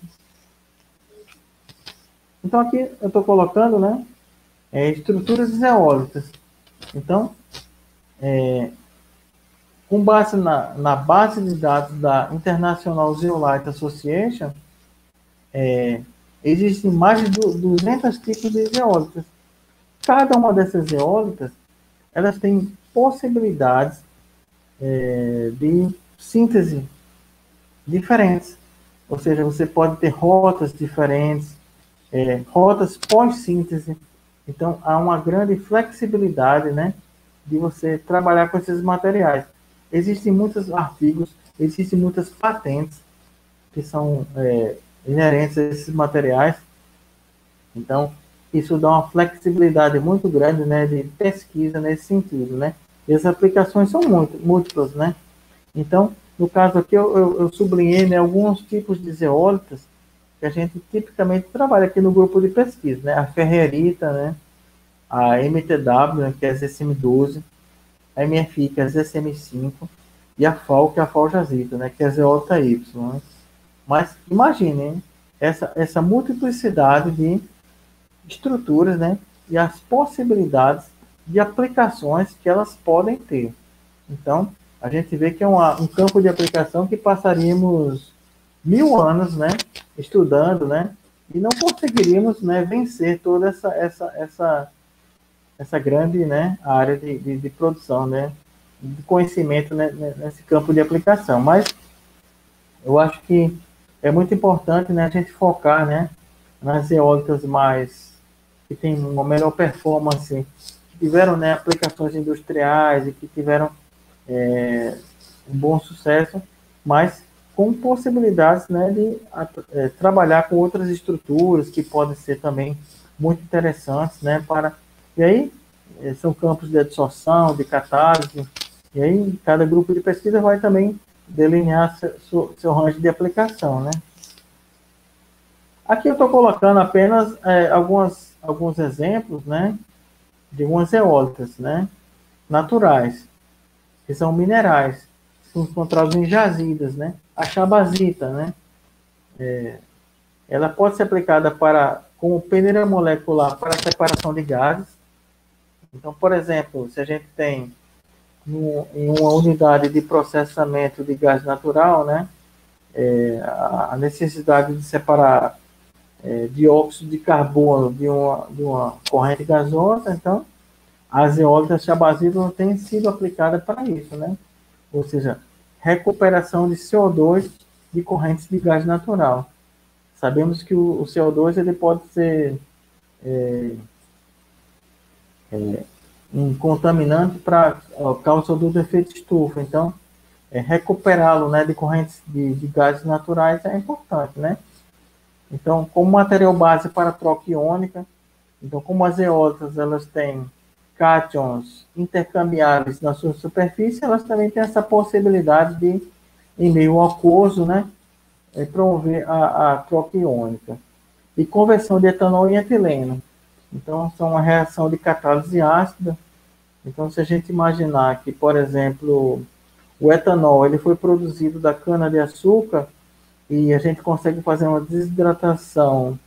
Então, aqui eu estou colocando, né, é, estruturas zeólitas. Então, é, com base na, na base de dados da International Zeolite Association, é, Existem mais de 200 tipos de eólicas. Cada uma dessas eólicas, elas têm possibilidades é, de síntese diferentes. Ou seja, você pode ter rotas diferentes, é, rotas pós-síntese. Então, há uma grande flexibilidade, né, de você trabalhar com esses materiais. Existem muitos artigos, existem muitas patentes que são é, inerentes a esses materiais. Então, isso dá uma flexibilidade muito grande né, de pesquisa nesse sentido. Né? E as aplicações são muito, múltiplas. Né? Então, no caso aqui, eu, eu, eu sublinhei né, alguns tipos de zeólitas que a gente tipicamente trabalha aqui no grupo de pesquisa. Né? A ferrerita, né? a MTW, né, que é a ZSM12, a MFI, que é a ZSM5, e a FAL, que é a FAL Jazita, né, que é a zeólita Y. Né? Mas imaginem essa, essa multiplicidade de estruturas, né? E as possibilidades de aplicações que elas podem ter. Então, a gente vê que é uma, um campo de aplicação que passaríamos mil anos, né? Estudando, né? E não conseguiríamos, né? Vencer toda essa, essa, essa, essa grande, né? Área de, de, de produção, né? De conhecimento né, nesse campo de aplicação. Mas eu acho que é muito importante né, a gente focar né, nas eólicas mais que tem uma melhor performance, que tiveram né, aplicações industriais e que tiveram é, um bom sucesso, mas com possibilidades né, de é, trabalhar com outras estruturas que podem ser também muito interessantes né, para e aí é, são campos de absorção, de catálise, e aí cada grupo de pesquisa vai também delinear seu, seu range de aplicação, né? Aqui eu estou colocando apenas é, algumas, alguns exemplos, né? De algumas eólicas, né? Naturais, que são minerais, são encontrados em jazidas, né? A chabazita, né? É, ela pode ser aplicada para como peneira molecular para separação de gases. Então, por exemplo, se a gente tem em uma unidade de processamento de gás natural, né, é, a necessidade de separar é, dióxido de carbono de uma, de uma corrente gasosa, então as eólicas chabazíveis não têm sido aplicadas para isso, né? Ou seja, recuperação de CO2 de correntes de gás natural. Sabemos que o, o CO2 ele pode ser é, é, um contaminante para causa do efeito estufa. Então, é, recuperá-lo né, de correntes de, de, gases naturais é importante, né? Então, como material base para troca iônica, então como as eólicas elas têm cátions intercambiáveis na sua superfície, elas também têm essa possibilidade de, em meio aquoso, né, é, promover a, a troca iônica. E conversão de etanol em etileno. Então, são uma reação de catálise ácida então, se a gente imaginar que, por exemplo, o etanol ele foi produzido da cana de açúcar e a gente consegue fazer uma desidratação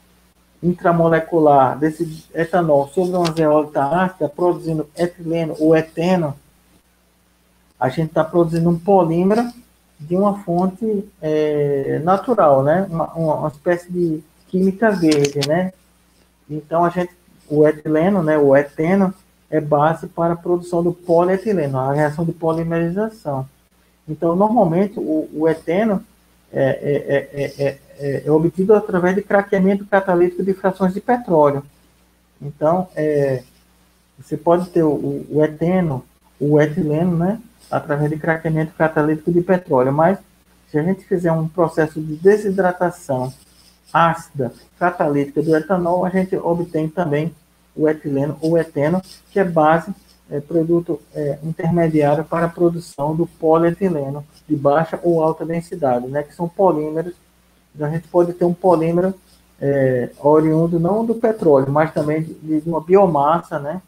intramolecular desse etanol sobre uma zeólita ácida, produzindo etileno ou eteno, a gente está produzindo um polímero de uma fonte é, natural, né? Uma, uma, espécie de química verde, né? Então a gente, o etileno, né? O eteno é base para a produção do polietileno, a reação de polimerização. Então normalmente o, o eteno é, é, é, é, obtido através de craqueamento catalítico de frações de petróleo. Então você pode ter o, o eteno, o etileno, né? através de craqueamento catalítico de petróleo. Mas, se a gente fizer um processo de desidratação ácida catalítica do etanol, a gente obtém também o etileno ou eteno, que é base, é, produto é, intermediário para a produção do polietileno de baixa ou alta densidade, né, que são polímeros. Então, a gente pode ter um polímero é, oriundo não do petróleo, mas também de, de uma biomassa, né,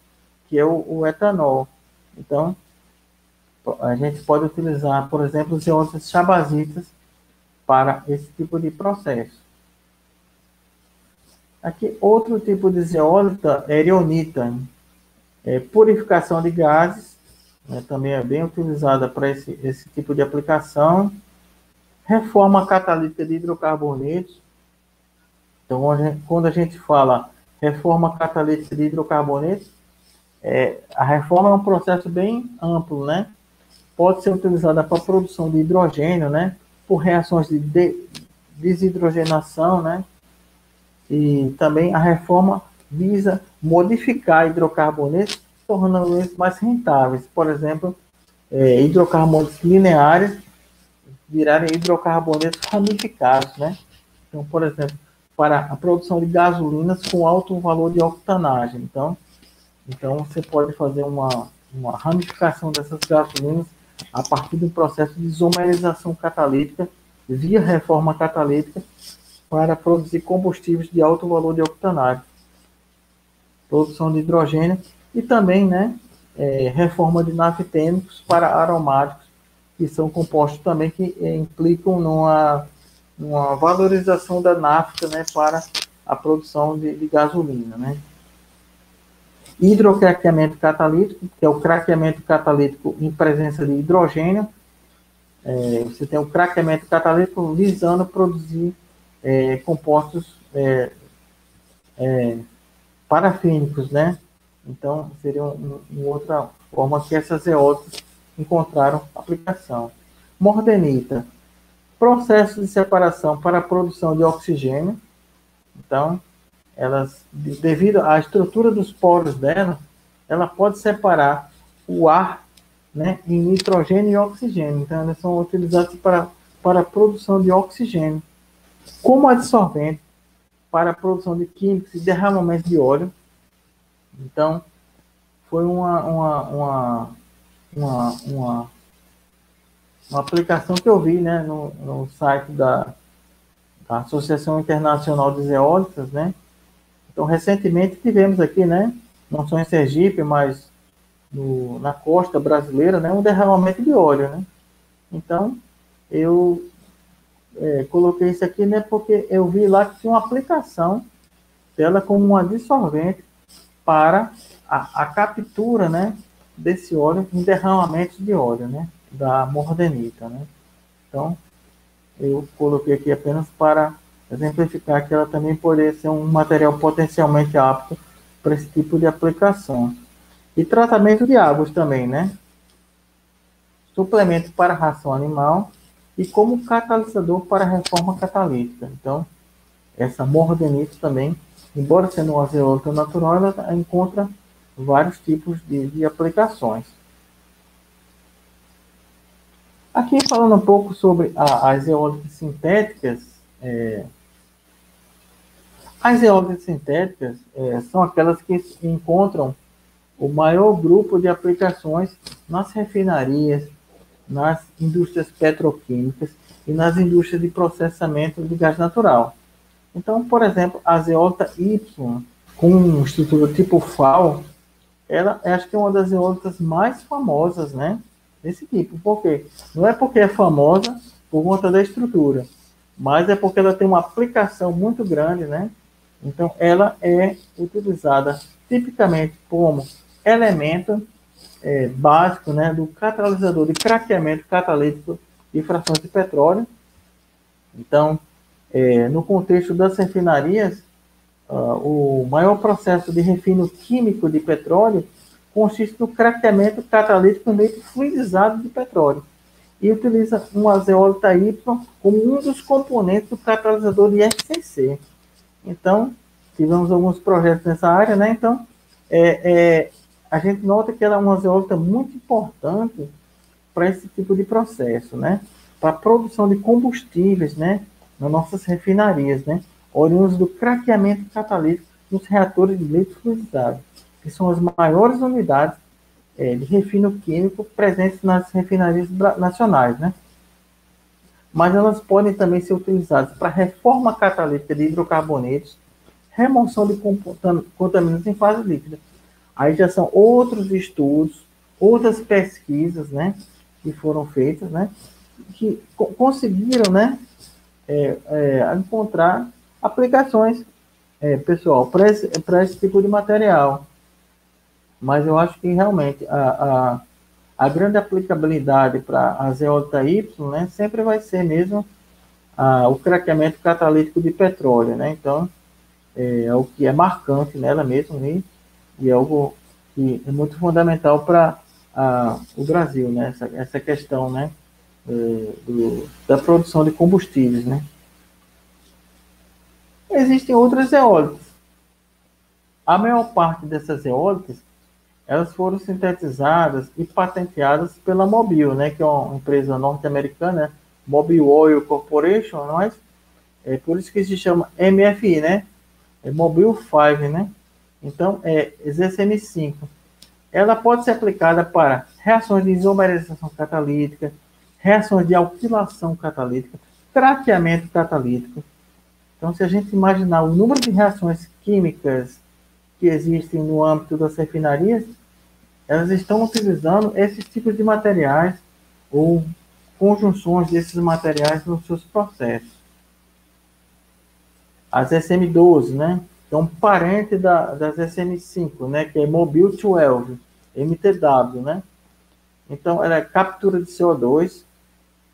que é o, o etanol. Então, a gente pode utilizar, por exemplo, os zeólitas chabazitas para esse tipo de processo. Aqui, outro tipo de zeólita é erionita. É, purificação de gases, né, também é bem utilizada para esse, esse tipo de aplicação. Reforma catalítica de hidrocarbonetos. Então, quando a gente fala reforma catalítica de hidrocarbonetos, é, a reforma é um processo bem amplo, né? pode ser utilizada para a produção de hidrogênio, né? Por reações de, de desidrogenação, né? E também a reforma visa modificar hidrocarbonetos, tornando-os mais rentáveis. Por exemplo, é, hidrocarbonetos lineares virarem hidrocarbonetos ramificados, né? Então, por exemplo, para a produção de gasolinas com alto valor de octanagem. Então, então você pode fazer uma, uma ramificação dessas gasolinas a partir do processo de isomerização catalítica via reforma catalítica para produzir combustíveis de alto valor de octanário, produção de hidrogênio e também né, é, reforma de naftênicos para aromáticos, que são compostos também que é, implicam numa, numa valorização da nafta né, para a produção de, de gasolina. Né hidrocraqueamento catalítico, que é o craqueamento catalítico em presença de hidrogênio. É, você tem o craqueamento catalítico visando produzir é, compostos é, é parafínicos, né? Então, seria uma um outra forma que essas eólicas encontraram aplicação. Mordenita, processo de separação para a produção de oxigênio. Então, elas, devido à estrutura dos poros dela, ela pode separar o ar né, em nitrogênio e oxigênio. Então, elas são utilizadas para, para a produção de oxigênio. Como adsorvente para a produção de químicos e derramamento de óleo. Então, foi uma, uma, uma, uma, uma, uma aplicação que eu vi né, no, no site da, da Associação Internacional de Eólicas, né? Então, recentemente tivemos aqui, né, não só em Sergipe, mas no, na costa brasileira, né, um derramamento de óleo, né? Então, eu é, coloquei isso aqui, né, porque eu vi lá que tinha uma aplicação dela como um adsorvente para a, a captura, né, desse óleo em derramamentos de óleo, né, da mordenita, né? Então, eu coloquei aqui apenas para exemplificar que ela também poderia ser um material potencialmente apto para esse tipo de aplicação. E tratamento de águas também, né? Suplemento para ração animal e como catalisador para reforma catalítica. Então, essa mordenite também, embora sendo uma zeolita natural, ela encontra vários tipos de, de aplicações. Aqui falando um pouco sobre a, as eólicas sintéticas, é, as eólicas sintéticas é, são aquelas que encontram o maior grupo de aplicações nas refinarias, nas indústrias petroquímicas e nas indústrias de processamento de gás natural. Então, por exemplo, a zeólita Y, com estrutura tipo FAO, ela acho que é uma das eólicas mais famosas, né? Desse tipo. Por quê? Não é porque é famosa por conta da estrutura, mas é porque ela tem uma aplicação muito grande, né? Então, ela é utilizada tipicamente como elemento é, básico né, do catalisador de craqueamento catalítico de frações de petróleo. Então, é, no contexto das refinarias, uh, o maior processo de refino químico de petróleo consiste no craqueamento catalítico em leito fluidizado de petróleo e utiliza um azeólita Y como um dos componentes do catalisador de FCC. Então, tivemos alguns projetos nessa área, né? Então, é, é, a gente nota que ela é uma azeólita muito importante para esse tipo de processo, né? Para a produção de combustíveis, né? Nas nossas refinarias, né? Oriundos do craqueamento catalítico nos reatores de leite fluidizado, que são as maiores unidades é, de refino químico presentes nas refinarias nacionais, né? Mas elas podem também ser utilizadas para reforma catalítica de hidrocarbonetos, remoção de contaminantes em fase líquida. Aí já são outros estudos, outras pesquisas, né, que foram feitas, né, que conseguiram, né, é, é, encontrar aplicações, é, pessoal, para esse, esse tipo de material. Mas eu acho que realmente a, a, a grande aplicabilidade para a zeólita Y, né, sempre vai ser mesmo a, o craqueamento catalítico de petróleo, né? Então, é, é o que é marcante nela mesmo e é algo que é muito fundamental para o Brasil, né? Essa, essa questão, né? É, do, da produção de combustíveis, né? Existem outras eólicas. A maior parte dessas eólicas, elas foram sintetizadas e patenteadas pela Mobil, né? Que é uma empresa norte-americana? Mobil Oil Corporation, mas é por isso que se chama MFI, né? é Mobile 5, né? Então, é ZCM5. Ela pode ser aplicada para reações de isomerização catalítica, reações de alquilação catalítica, traqueamento catalítico. Então, se a gente imaginar o número de reações químicas que existem no âmbito das refinarias, elas estão utilizando esses tipos de materiais ou conjunções desses materiais nos seus processos as SM12, né? É um parente da, das SM5, né? Que é Mobile 12, MTW, né? Então, ela é captura de CO2,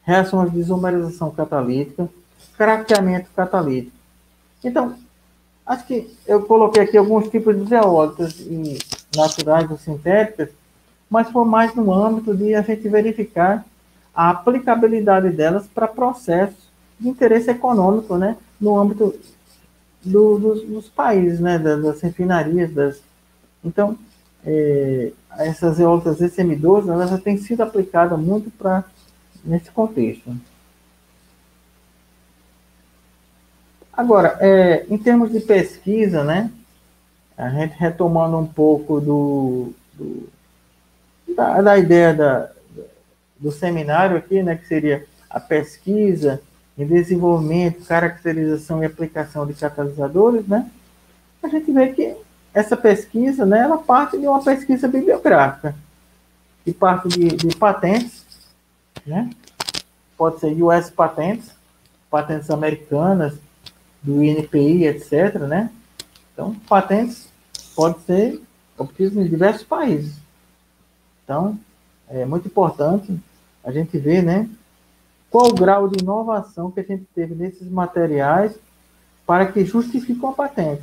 reações de isomerização catalítica, craqueamento catalítico. Então, acho que eu coloquei aqui alguns tipos de zeólitas naturais ou sintéticas, mas foi mais no âmbito de a gente verificar a aplicabilidade delas para processos de interesse econômico, né, no âmbito do, dos, dos, países, né, das, das refinarias. Das... Então, é, essas eólicas SM12, elas já têm sido aplicadas muito para nesse contexto. Agora, é, em termos de pesquisa, né, a gente retomando um pouco do, do da, da, ideia da, do seminário aqui, né, que seria a pesquisa em desenvolvimento, caracterização e aplicação de catalisadores, né? A gente vê que essa pesquisa, né, ela parte de uma pesquisa bibliográfica, e parte de, de patentes, né? Pode ser US patentes, patentes americanas, do INPI, etc., né? Então, patentes pode ser obtidas em diversos países. Então, é muito importante a gente ver, né, qual o grau de inovação que a gente teve nesses materiais para que justifique uma patente.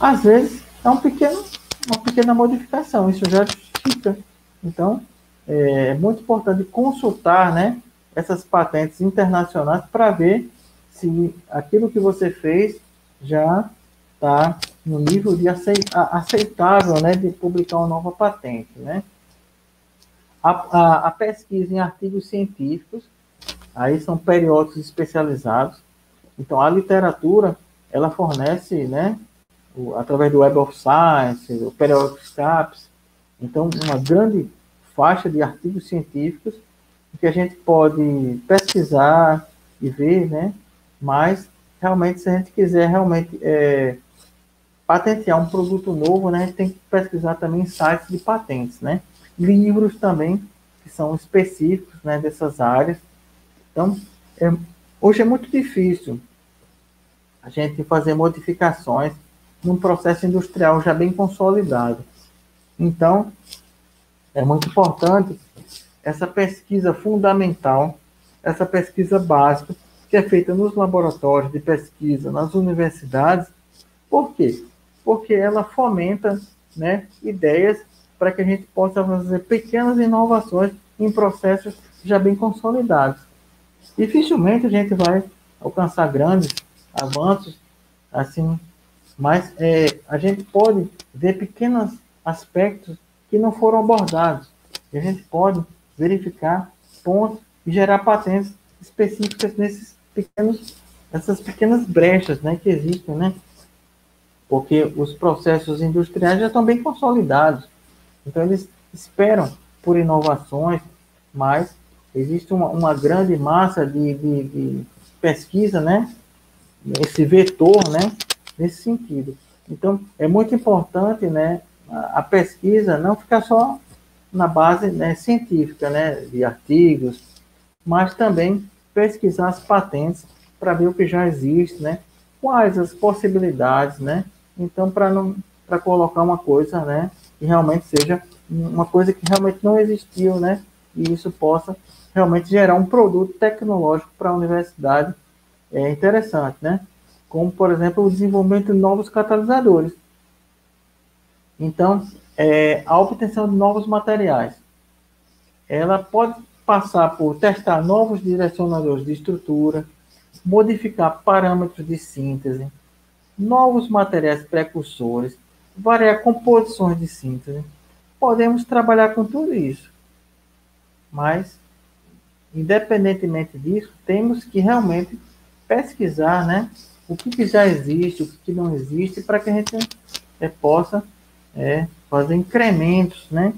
Às vezes, é um pequeno, uma pequena modificação, isso já justifica. Então, é, muito importante consultar né, essas patentes internacionais para ver se aquilo que você fez já está no nível de aceitável né, de publicar uma nova patente. Né? A, a, a pesquisa em artigos científicos Aí são periódicos especializados. Então, a literatura, ela fornece, né, o, através do Web of Science, o periódico SCAPS, então, uma grande faixa de artigos científicos que a gente pode pesquisar e ver, né, mas, realmente, se a gente quiser realmente é, patentear um produto novo, né, a gente tem que pesquisar também sites de patentes, né, livros também que são específicos, né, dessas áreas, então, é, hoje é muito difícil a gente fazer modificações num processo industrial já bem consolidado. Então, é muito importante essa pesquisa fundamental, essa pesquisa básica, que é feita nos laboratórios de pesquisa, nas universidades. Por quê? Porque ela fomenta né, ideias para que a gente possa fazer pequenas inovações em processos já bem consolidados. Dificilmente a gente vai alcançar grandes avanços assim, mas é, a gente pode ver pequenos aspectos que não foram abordados. E a gente pode verificar pontos e gerar patentes específicas nesses pequenos, essas pequenas brechas né, que existem, né? Porque os processos industriais já estão bem consolidados. Então, eles esperam por inovações, mas existe uma, uma grande massa de, de, de, pesquisa, né? Esse vetor, né? Nesse sentido. Então, é muito importante, né? A, a pesquisa não ficar só na base né, científica, né? De artigos, mas também pesquisar as patentes para ver o que já existe, né? Quais as possibilidades, né? Então, para não para colocar uma coisa, né? Que realmente seja uma coisa que realmente não existiu, né? E isso possa realmente gerar um produto tecnológico para a universidade é interessante, né? Como, por exemplo, o desenvolvimento de novos catalisadores. Então, é, a obtenção de novos materiais. Ela pode passar por testar novos direcionadores de estrutura, modificar parâmetros de síntese, novos materiais precursores, variar composições de síntese. Podemos trabalhar com tudo isso. Mas, independentemente disso, temos que realmente pesquisar né, o que, que já existe, o que, que não existe, para que a gente é, possa é, fazer incrementos, né,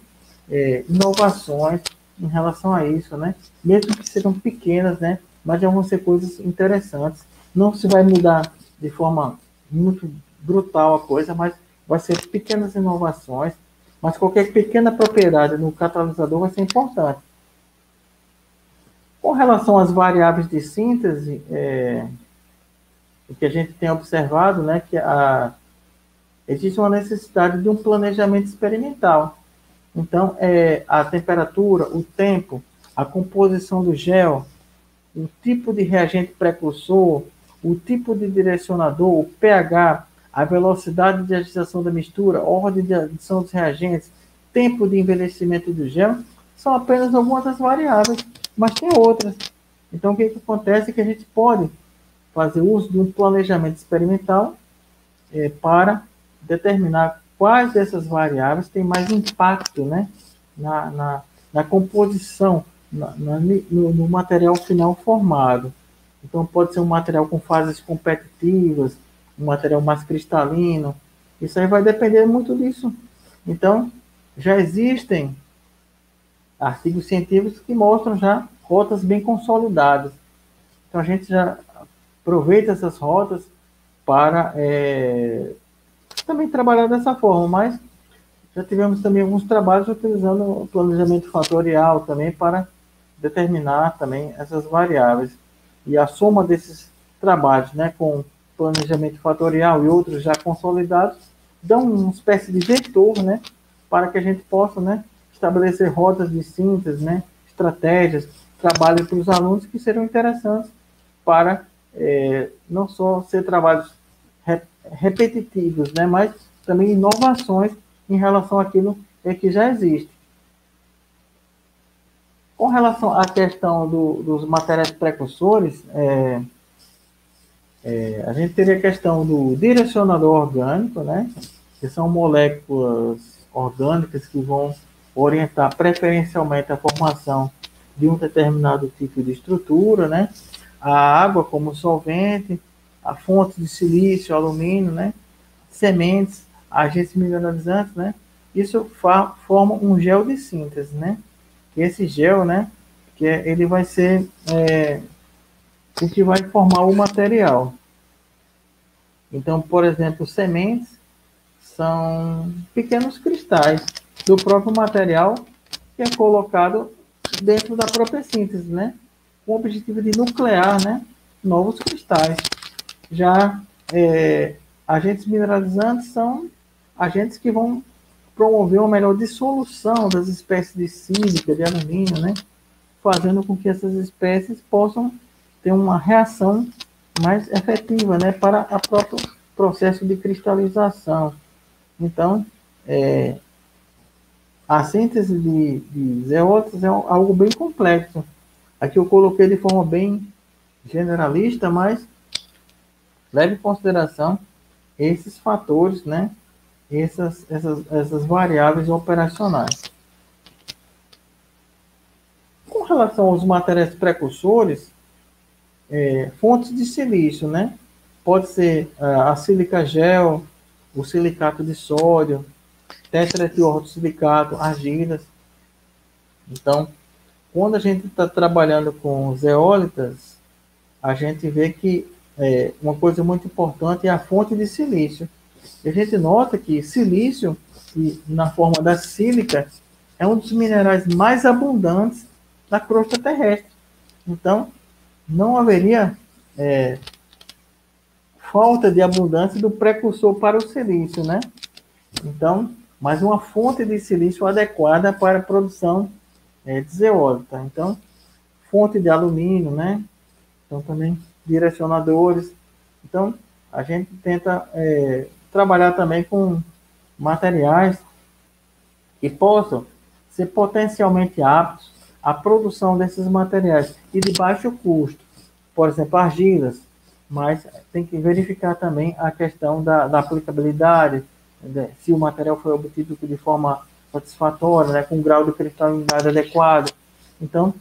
é, inovações em relação a isso, né? Mesmo que sejam pequenas, né? Mas já vão ser coisas interessantes. Não se vai mudar de forma muito brutal a coisa, mas vai ser pequenas inovações. Mas qualquer pequena propriedade no catalisador vai ser importante. Com relação às variáveis de síntese, é, o que a gente tem observado, né, que a, existe uma necessidade de um planejamento experimental. Então, é, a temperatura, o tempo, a composição do gel, o tipo de reagente precursor, o tipo de direcionador, o pH, a velocidade de agitação da mistura, ordem de adição dos reagentes, tempo de envelhecimento do gel, são apenas algumas das variáveis, mas tem outras. Então, o que, que acontece é que a gente pode fazer uso de um planejamento experimental é, para determinar quais dessas variáveis têm mais impacto né, na, na, na composição, na, na no, no, material final formado. Então, pode ser um material com fases competitivas, um material mais cristalino. Isso aí vai depender muito disso. Então, já existem artigos científicos que mostram já rotas bem consolidadas. Então, a gente já aproveita essas rotas para é, também trabalhar dessa forma, mas já tivemos também alguns trabalhos utilizando o planejamento fatorial também para determinar também essas variáveis. E a soma desses trabalhos, né, com planejamento fatorial e outros já consolidados, dão uma espécie de vetor, né, para que a gente possa, né, estabelecer rotas de síntese, né, estratégias, trabalhos para os alunos que serão interessantes para é, não só ser trabalhos repetitivos, né? mas também inovações em relação àquilo que já existe. Com relação à questão do, dos materiais precursores, é, é, a gente teria a questão do direcionador orgânico, né? que são moléculas orgânicas que vão orientar preferencialmente a formação de um determinado tipo de estrutura, né? A água como solvente, a fonte de silício, alumínio, né? sementes, agentes mineralizantes, né? Isso forma um gel de síntese, né? E esse gel, né? Que é, ele vai ser é, o que vai formar o material. Então, por exemplo, sementes são pequenos cristais do próprio material que é colocado dentro da própria síntese, né? Com o objetivo de nuclear, né? Novos cristais. Já é, agentes mineralizantes são agentes que vão promover uma melhor dissolução das espécies de sílica, de alumínio, né? Fazendo com que essas espécies possam ter uma reação mais efetiva, né? Para o próprio processo de cristalização. Então, é, a síntese de, de zeólitos é algo bem complexo. Aqui eu coloquei de forma bem generalista, mas leve em consideração esses fatores, né? Essas, essas, essas variáveis operacionais. Com relação aos materiais precursores, é, fontes de silício, né? Pode ser a, a sílica gel, o silicato de sódio, tetraetiordosilicato, argilas. Então, quando a gente está trabalhando com zeólitas, a gente vê que é, uma coisa muito importante é a fonte de silício. E a gente nota que silício, que na forma da sílica, é um dos minerais mais abundantes da crosta terrestre. Então, não haveria é, falta de abundância do precursor para o silício, né? Então, mas uma fonte de silício adequada para a produção é, de zeólita. Então, fonte de alumínio, né? Então, também direcionadores. Então, a gente tenta é, trabalhar também com materiais que possam ser potencialmente aptos à produção desses materiais e de baixo custo. Por exemplo, argilas, mas tem que verificar também a questão da, da aplicabilidade, né, se o material foi obtido de forma satisfatória, né, com grau de cristalinidade adequado. Então,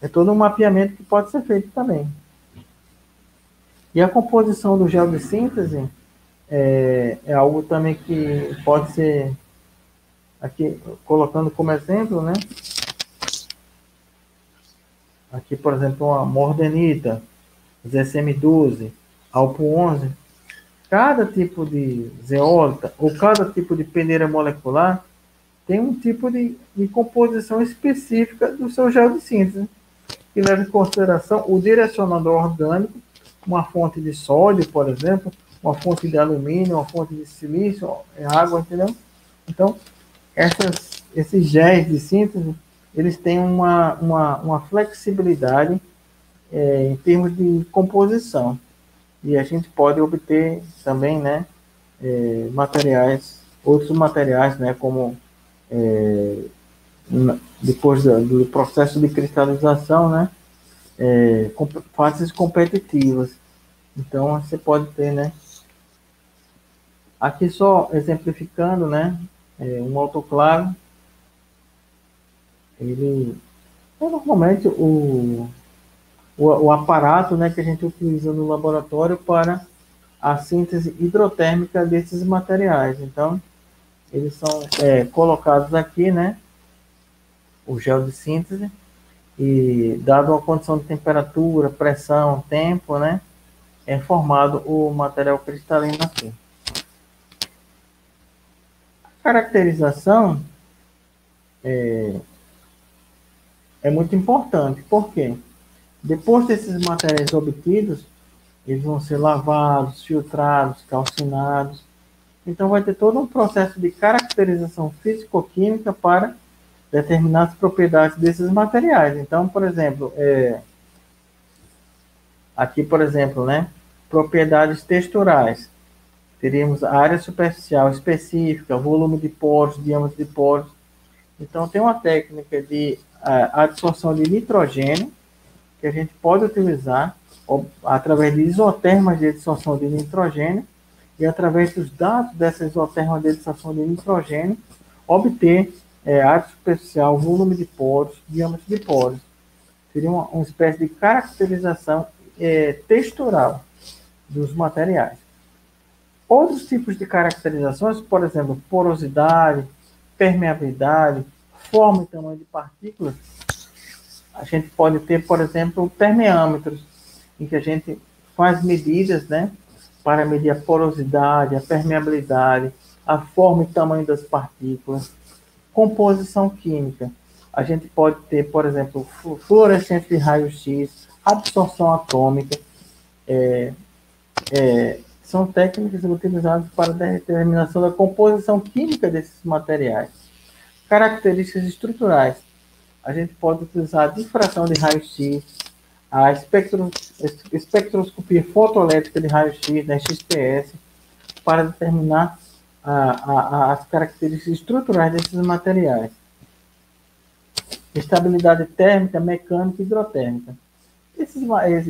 é todo um mapeamento que pode ser feito também. E a composição do gel de síntese é, é algo também que pode ser, aqui colocando como exemplo, né? Aqui, por exemplo, uma mordenita, ZSM12, Alpo 11, cada tipo de zeólita ou cada tipo de peneira molecular tem um tipo de, de composição específica do seu gel de síntese, que leva em consideração o direcionador orgânico, uma fonte de sódio, por exemplo, uma fonte de alumínio, uma fonte de silício, é água, entendeu? Então, essas, esses géis de síntese, eles têm uma, uma, uma flexibilidade é, em termos de composição e a gente pode obter também, né, é, materiais, outros materiais, né, como é, depois do, do, processo de cristalização, né, é, fases competitivas. Então, você pode ter, né, aqui só exemplificando, né, é, um autoclave, ele, normalmente o o, o aparato né, que a gente utiliza no laboratório para a síntese hidrotérmica desses materiais. Então, eles são é, colocados aqui, né, o gel de síntese, e dado a condição de temperatura, pressão, tempo, né, é formado o material cristalino aqui. A caracterização é, é muito importante, por quê? Depois desses materiais obtidos, eles vão ser lavados, filtrados, calcinados. Então, vai ter todo um processo de caracterização físico-química para determinar as propriedades desses materiais. Então, por exemplo, é, aqui, por exemplo, né, propriedades texturais. Teríamos área superficial específica, volume de poros, diâmetro de poros. Então, tem uma técnica de a, adsorção de nitrogênio, que a gente pode utilizar através de isotermas de dissorção de nitrogênio e através dos dados dessa isoterma de dissorção de nitrogênio obter é, área superficial, volume de poros, diâmetro de poros. Seria uma, uma espécie de caracterização é, textural dos materiais. Outros tipos de caracterizações, por exemplo, porosidade, permeabilidade, forma e tamanho de partículas, a gente pode ter, por exemplo, termeâmetros, em que a gente faz medidas, né, para medir a porosidade, a permeabilidade, a forma e tamanho das partículas, composição química. A gente pode ter, por exemplo, fluorescente de raio-x, absorção atômica, é, é, são técnicas utilizadas para determinação da composição química desses materiais. Características estruturais. A gente pode utilizar a difração de raio-x, a espectro, espectroscopia fotoelétrica de raio-x, né, XPS, para determinar a, a, as características estruturais desses materiais. Estabilidade térmica, mecânica e hidrotérmica. Esses,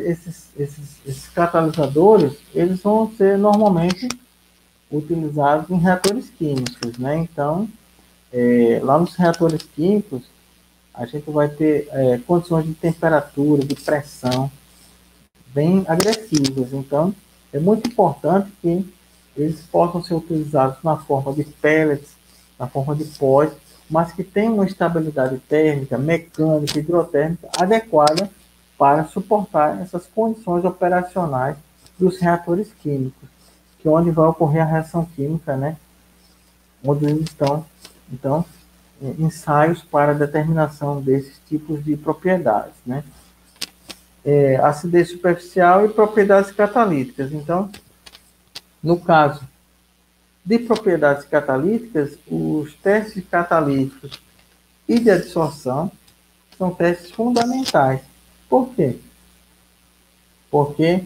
esses, esses, esses catalisadores, eles vão ser normalmente utilizados em reatores químicos, né? Então, é, lá nos reatores químicos, a gente vai ter é, condições de temperatura, de pressão bem agressivas. Então, é muito importante que eles possam ser utilizados na forma de pellets, na forma de pós, mas que tenham uma estabilidade térmica, mecânica, hidrotérmica adequada para suportar essas condições operacionais dos reatores químicos, que é onde vai ocorrer a reação química, né? Onde eles estão, então, ensaios para determinação desses tipos de propriedades, né? É, acidez superficial e propriedades catalíticas. Então, no caso de propriedades catalíticas, os testes catalíticos e de adsorção são testes fundamentais. Por quê? Porque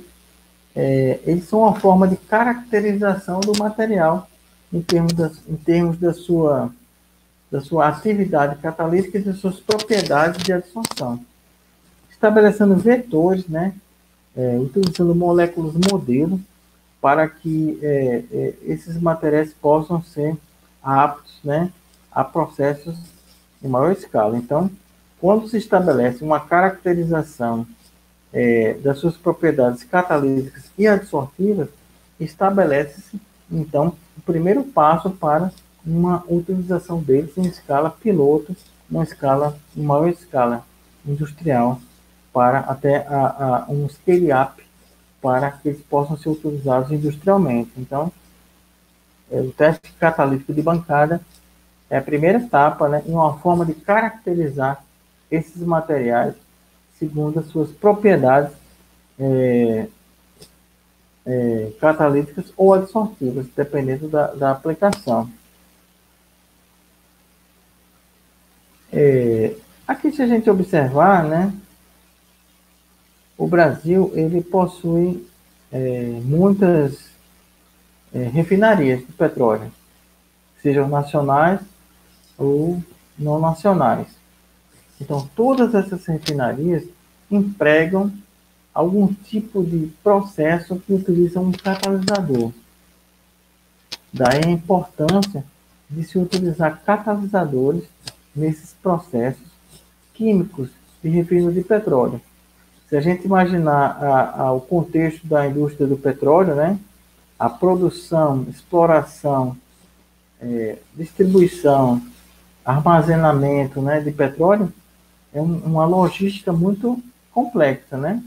é, eles são uma forma de caracterização do material em termos da, em termos da sua da sua atividade catalítica e de suas propriedades de adsorção, estabelecendo vetores, né, é, utilizando moléculas modelo para que é, é, esses materiais possam ser aptos, né, a processos em maior escala. Então, quando se estabelece uma caracterização é, das suas propriedades catalíticas e adsortivas, estabelece-se, então, o primeiro passo para uma utilização deles em escala piloto, uma escala, uma maior escala industrial, para até a, a um scale-up, para que eles possam ser utilizados industrialmente. Então, é, o teste catalítico de bancada é a primeira etapa né, em uma forma de caracterizar esses materiais segundo as suas propriedades é, é, catalíticas ou adsortivas, dependendo da, da aplicação. É, aqui, se a gente observar, né, o Brasil ele possui é, muitas é, refinarias de petróleo, sejam nacionais ou não nacionais. Então, todas essas refinarias empregam algum tipo de processo que utiliza um catalisador. Daí a importância de se utilizar catalisadores nesses processos químicos de refino de petróleo. Se a gente imaginar a, a, o contexto da indústria do petróleo, né, a produção, exploração, é, distribuição, armazenamento né, de petróleo, é um, uma logística muito complexa, né?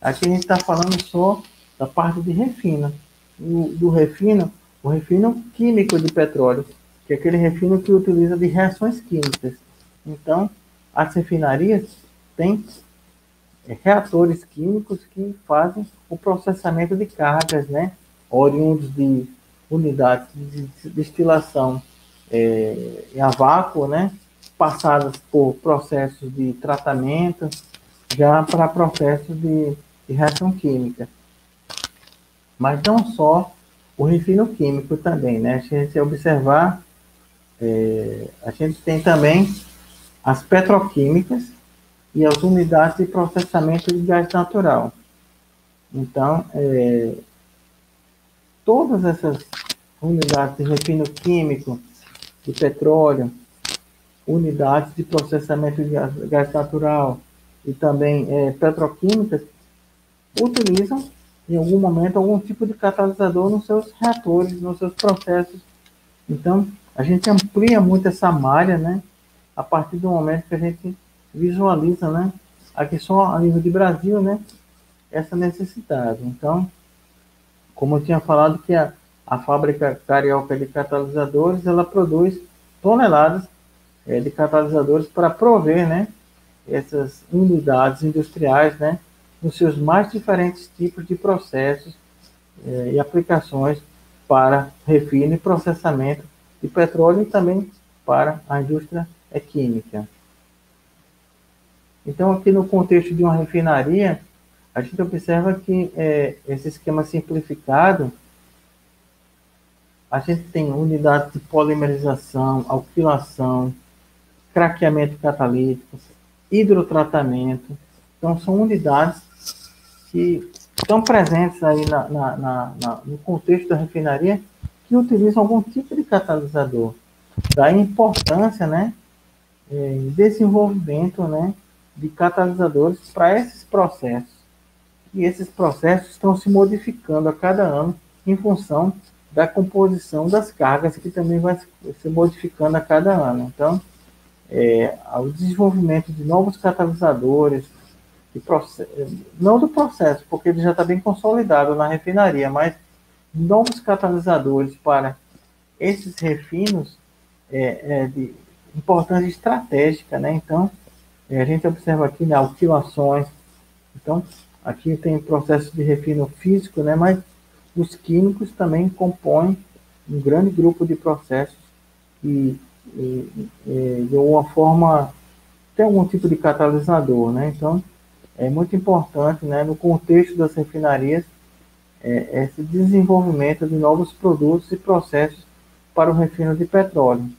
Aqui a gente está falando só da parte de refino, do, do refino, o refino químico de petróleo, que é aquele refino que utiliza de reações químicas. Então, as refinarias têm é, reatores químicos que fazem o processamento de cargas, né, oriundos de unidades de destilação é, a vácuo, né, passadas por processos de tratamento, já para processos de, de reação química. Mas não só o refino químico também, né? Se gente observar é, a gente tem também as petroquímicas e as unidades de processamento de gás natural. Então, é, todas essas unidades de refino químico, de petróleo, unidades de processamento de gás, gás natural e também é, petroquímicas, utilizam em algum momento algum tipo de catalisador nos seus reatores, nos seus processos. Então, a gente amplia muito essa malha, né? A partir do momento que a gente visualiza, né? Aqui só a nível de Brasil, né? Essa necessidade. Então, como eu tinha falado que a, a fábrica carioca de catalisadores, ela produz toneladas é, de catalisadores para prover, né? Essas unidades industriais, né? Nos seus mais diferentes tipos de processos é, e aplicações para refino e processamento de petróleo e também para a indústria química. Então, aqui no contexto de uma refinaria, a gente observa que é, esse esquema simplificado, a gente tem unidades de polimerização, alquilação, craqueamento catalítico, hidrotratamento. Então, são unidades que estão presentes aí na, na, na, no contexto da refinaria que utilizam algum tipo de catalisador. Daí a importância, né, é, desenvolvimento, né, de catalisadores para esses processos. E esses processos estão se modificando a cada ano em função da composição das cargas, que também vai se modificando a cada ano. Então, é, o desenvolvimento de novos catalisadores, de não do processo, porque ele já está bem consolidado na refinaria, mas novos catalisadores para esses refinos é, é de importância estratégica, né? Então, é, a gente observa aqui né, alquilações. Então, aqui tem processo de refino físico, né? Mas os químicos também compõem um grande grupo de processos e, e, e de alguma forma tem algum tipo de catalisador, né? Então, é muito importante, né, no contexto das refinarias, é, esse desenvolvimento de novos produtos e processos para o refino de petróleo.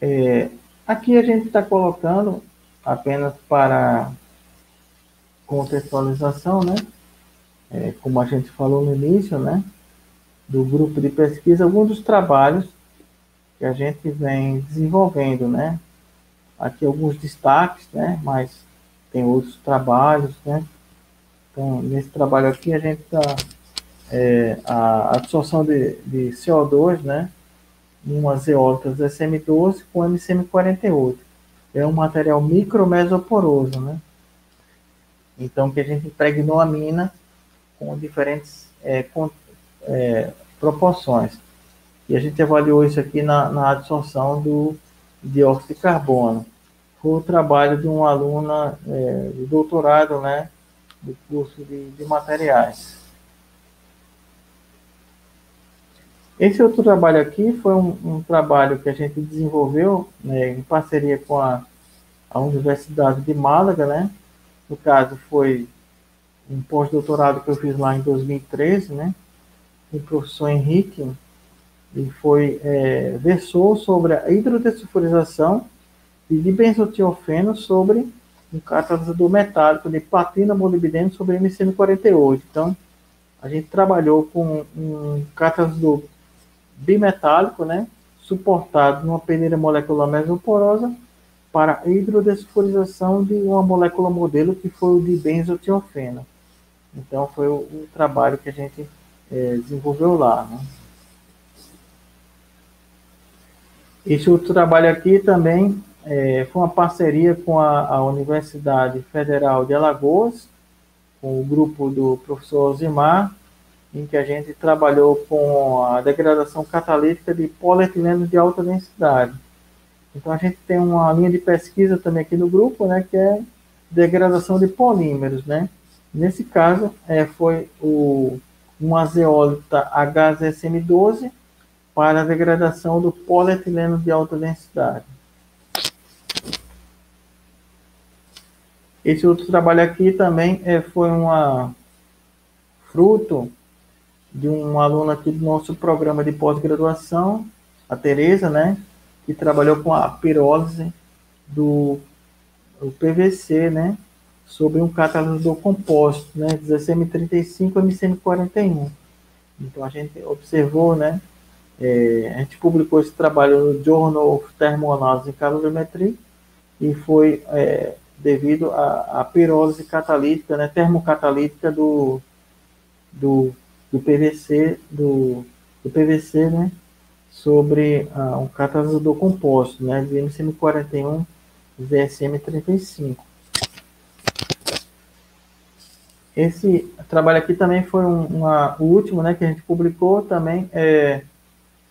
É, aqui a gente está colocando apenas para contextualização, né? É, como a gente falou no início, né? Do grupo de pesquisa, alguns dos trabalhos que a gente vem desenvolvendo, né? aqui alguns destaques, né? Mas tem outros trabalhos, né? Então, nesse trabalho aqui a gente está é, a absorção de, de CO2, né? Umas eólicas SM12 com MCM48. É um material micromesoporoso, né? Então, que a gente impregnou a mina com diferentes é, com, é, proporções. E a gente avaliou isso aqui na, na absorção do dióxido de carbono foi o trabalho de uma aluna é, de doutorado, né, do curso de, de materiais. Esse outro trabalho aqui foi um, um trabalho que a gente desenvolveu né, em parceria com a, a Universidade de Málaga, né? No caso, foi um pós-doutorado que eu fiz lá em 2013, né? O professor Henrique, ele foi, é, versou sobre a hidrodesulfurização e de benzotiofeno sobre um catalisador metálico de platina molibdênio sobre MCM48. Então, a gente trabalhou com um catalisador bimetálico, né, suportado numa peneira molecular mesoporosa para hidrodesforização de uma molécula modelo que foi o de benzotiofeno. Então, foi o, o trabalho que a gente é, desenvolveu lá. Né. Esse outro trabalho aqui também é, foi uma parceria com a, a, Universidade Federal de Alagoas, com o grupo do professor Osimar, em que a gente trabalhou com a degradação catalítica de polietileno de alta densidade. Então a gente tem uma linha de pesquisa também aqui no grupo, né, que é degradação de polímeros, né. Nesse caso, é, foi o, uma zeólita HZSM12 para a degradação do polietileno de alta densidade. Esse outro trabalho aqui também é, foi uma fruto de um aluno aqui do nosso programa de pós-graduação, a Tereza, né, que trabalhou com a pirólise do PVC, né, sobre um catalisador composto, né, 17M35 MCM41. Então a gente observou, né, é, a gente publicou esse trabalho no Journal of Thermoanalysis em Calorimetria e foi é, devido à, à pirólise catalítica, né, termocatalítica do, do, do PVC, do, do PVC, né, sobre uh, um catalisador composto, né, de MCM41 VSM35. Esse trabalho aqui também foi um, uma, o último, né, que a gente publicou também, é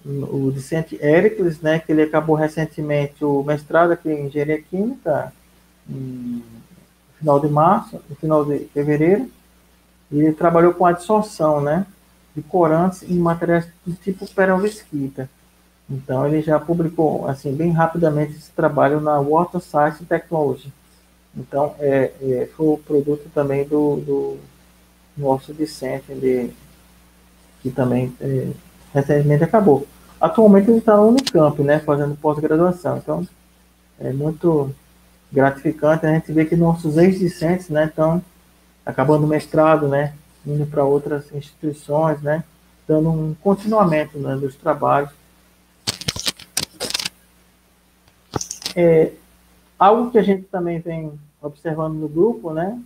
o Vicente Ericles, né, que ele acabou recentemente o mestrado aqui em Engenharia Química, final de março, no final de fevereiro, ele trabalhou com a dissorção, né, de corantes em materiais do tipo perovskita. Então ele já publicou assim bem rapidamente esse trabalho na Water Science Technology. Então é, é foi o produto também do, do nosso discente de que também é, recentemente acabou. Atualmente ele está no Unicamp, né, fazendo pós-graduação. Então é muito gratificante a gente ver que nossos ex-discentes, né, estão acabando o mestrado, né, indo para outras instituições, né, dando um continuamento né, dos trabalhos. É, algo que a gente também vem observando no grupo, né,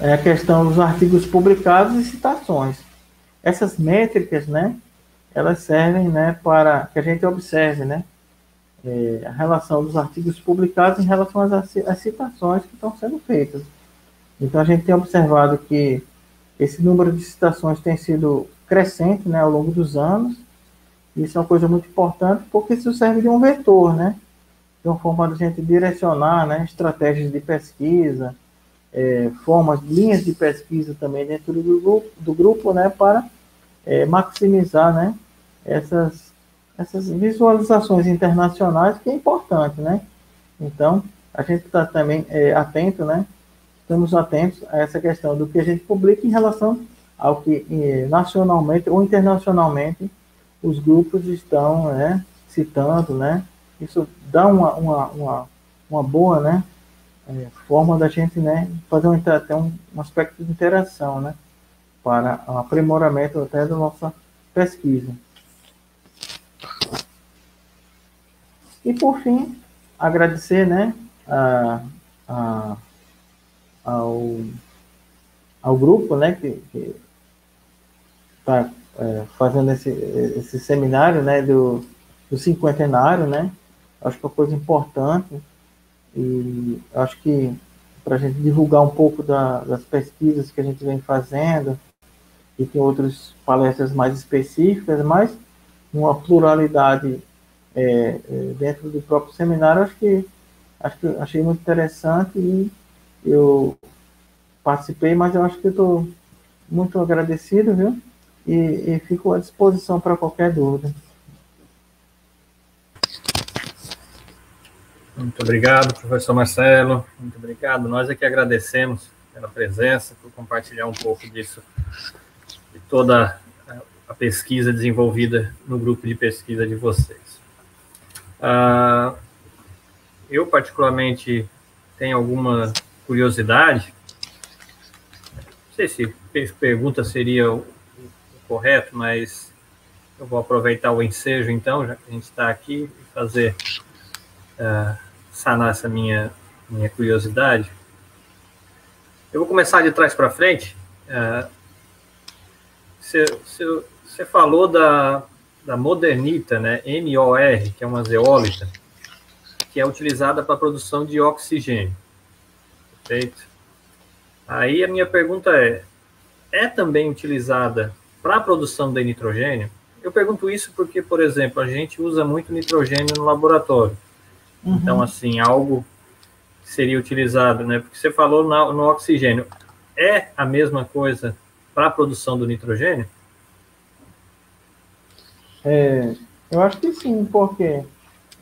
é a questão dos artigos publicados e citações. Essas métricas, né, elas servem, né, para que a gente observe, né, é, a relação dos artigos publicados em relação às, às citações que estão sendo feitas. Então, a gente tem observado que esse número de citações tem sido crescente né, ao longo dos anos. Isso é uma coisa muito importante, porque isso serve de um vetor, né? De uma forma de a gente direcionar né, estratégias de pesquisa, é, formas, linhas de pesquisa também dentro do grupo, do grupo né, para é, maximizar né, essas essas visualizações internacionais, que é importante, né? Então, a gente está também é, atento, né? Estamos atentos a essa questão do que a gente publica em relação ao que é, nacionalmente ou internacionalmente os grupos estão né, citando, né? Isso dá uma, uma, uma, uma boa, né? É, forma da gente, né? Fazer um, até um, um aspecto de interação, né? Para aprimoramento até da nossa pesquisa. E por fim, agradecer né, a, a, ao, ao grupo né, que está é, fazendo esse, esse seminário né, do, do cinquentenário, né? Acho que é uma coisa importante e acho que para a gente divulgar um pouco da, das pesquisas que a gente vem fazendo e tem outras palestras mais específicas, mas uma pluralidade é, é, dentro do próprio seminário, acho que, acho que achei muito interessante e eu participei, mas eu acho que estou muito agradecido, viu? E, e fico à disposição para qualquer dúvida. Muito obrigado, professor Marcelo. Muito obrigado. Nós é que agradecemos pela presença, por compartilhar um pouco disso, de toda a pesquisa desenvolvida no grupo de pesquisa de vocês. Uh, eu, particularmente, tenho alguma curiosidade. Não sei se pergunta seria o, correto, mas eu vou aproveitar o ensejo, então, já que a gente está aqui, e fazer uh, sanar essa minha, minha curiosidade. Eu vou começar de trás para frente. Você uh, falou da, da modernita, né, MOR, que é uma zeólita, que é utilizada para a produção de oxigênio. Perfeito? Aí a minha pergunta é: é também utilizada para a produção de nitrogênio? Eu pergunto isso porque, por exemplo, a gente usa muito nitrogênio no laboratório. Uhum. Então, assim, algo que seria utilizado, né? Porque você falou no, no oxigênio. É a mesma coisa para a produção do nitrogênio? É, eu acho que sim, porque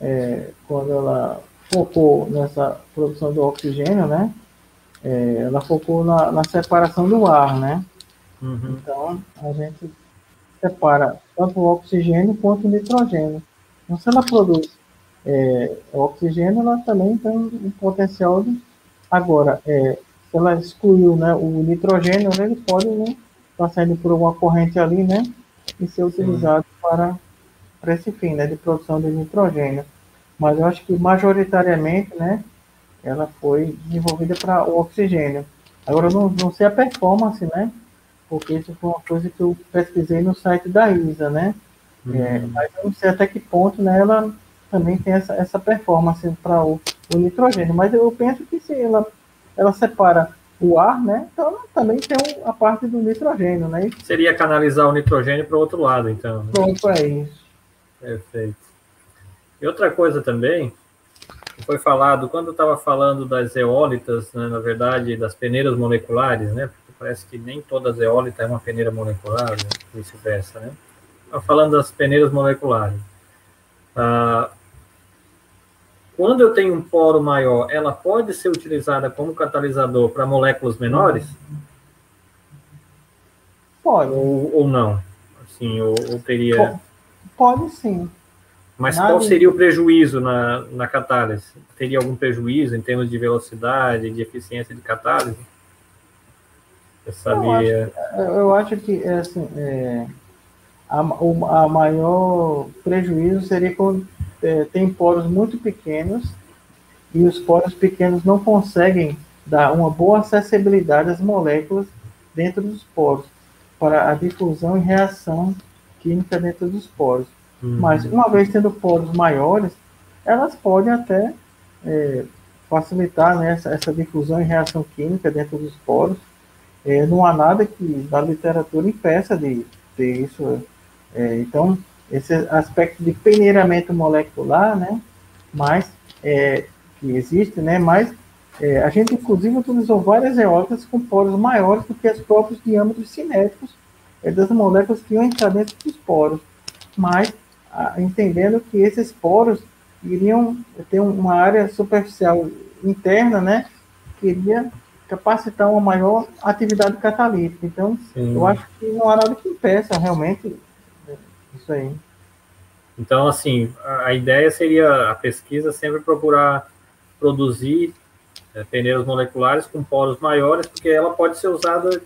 é, quando ela focou nessa produção do oxigênio, né? É, ela focou na, na, separação do ar, né? Uhum. Então, a gente separa tanto o oxigênio quanto o nitrogênio. Então, se ela produz é, oxigênio, ela também tem um potencial de... Agora, é, se ela excluiu né, o nitrogênio, né, ele pode estar né, tá saindo por uma corrente ali, né? E ser utilizado para, para esse fim, né, de produção de nitrogênio. Mas eu acho que majoritariamente, né, ela foi desenvolvida para o oxigênio. Agora, não, não sei a performance, né, porque isso foi uma coisa que eu pesquisei no site da ISA, né, uhum. é, mas eu não sei até que ponto, né, ela também tem essa, essa performance para o, o nitrogênio. Mas eu penso que se ela, ela separa o ar, né? Então também tem a parte do nitrogênio, né? Seria canalizar o nitrogênio para o outro lado, então. Pronto, é isso. Perfeito. E outra coisa também, foi falado, quando eu estava falando das eólitas, né, na verdade, das peneiras moleculares, né, porque parece que nem toda eólita é uma peneira molecular, né, vice-versa, né? Estava falando das peneiras moleculares. Ah, quando eu tenho um poro maior, ela pode ser utilizada como catalisador para moléculas menores? Pode. Ou, ou não? Assim, ou, ou teria... Pode sim. Mas Nada qual seria o prejuízo na, na catálise? Teria algum prejuízo em termos de velocidade, de eficiência de catálise? Eu sabia. Eu acho, eu acho que é assim, é, a, o, a maior prejuízo seria quando é, tem poros muito pequenos e os poros pequenos não conseguem dar uma boa acessibilidade às moléculas dentro dos poros para a difusão e reação química dentro dos poros. Uhum. Mas, uma vez tendo poros maiores, elas podem até é, facilitar né, essa, essa, difusão e reação química dentro dos poros. É, não há nada que da literatura impeça de ter isso. É, então, esse aspecto de peneiramento molecular, né, mas, é, que existe, né, mas é, a gente, inclusive, utilizou várias eólicas com poros maiores do que os próprios diâmetros cinéticos é, das moléculas que iam entrar dentro dos poros. Mas entendendo que esses poros iriam ter uma área superficial interna, né, que iria capacitar uma maior atividade catalítica. Então, Sim. eu acho que não há nada que impeça realmente isso aí. Então, assim, a ideia seria a pesquisa sempre procurar produzir é, pneus moleculares com poros maiores, porque ela pode ser usada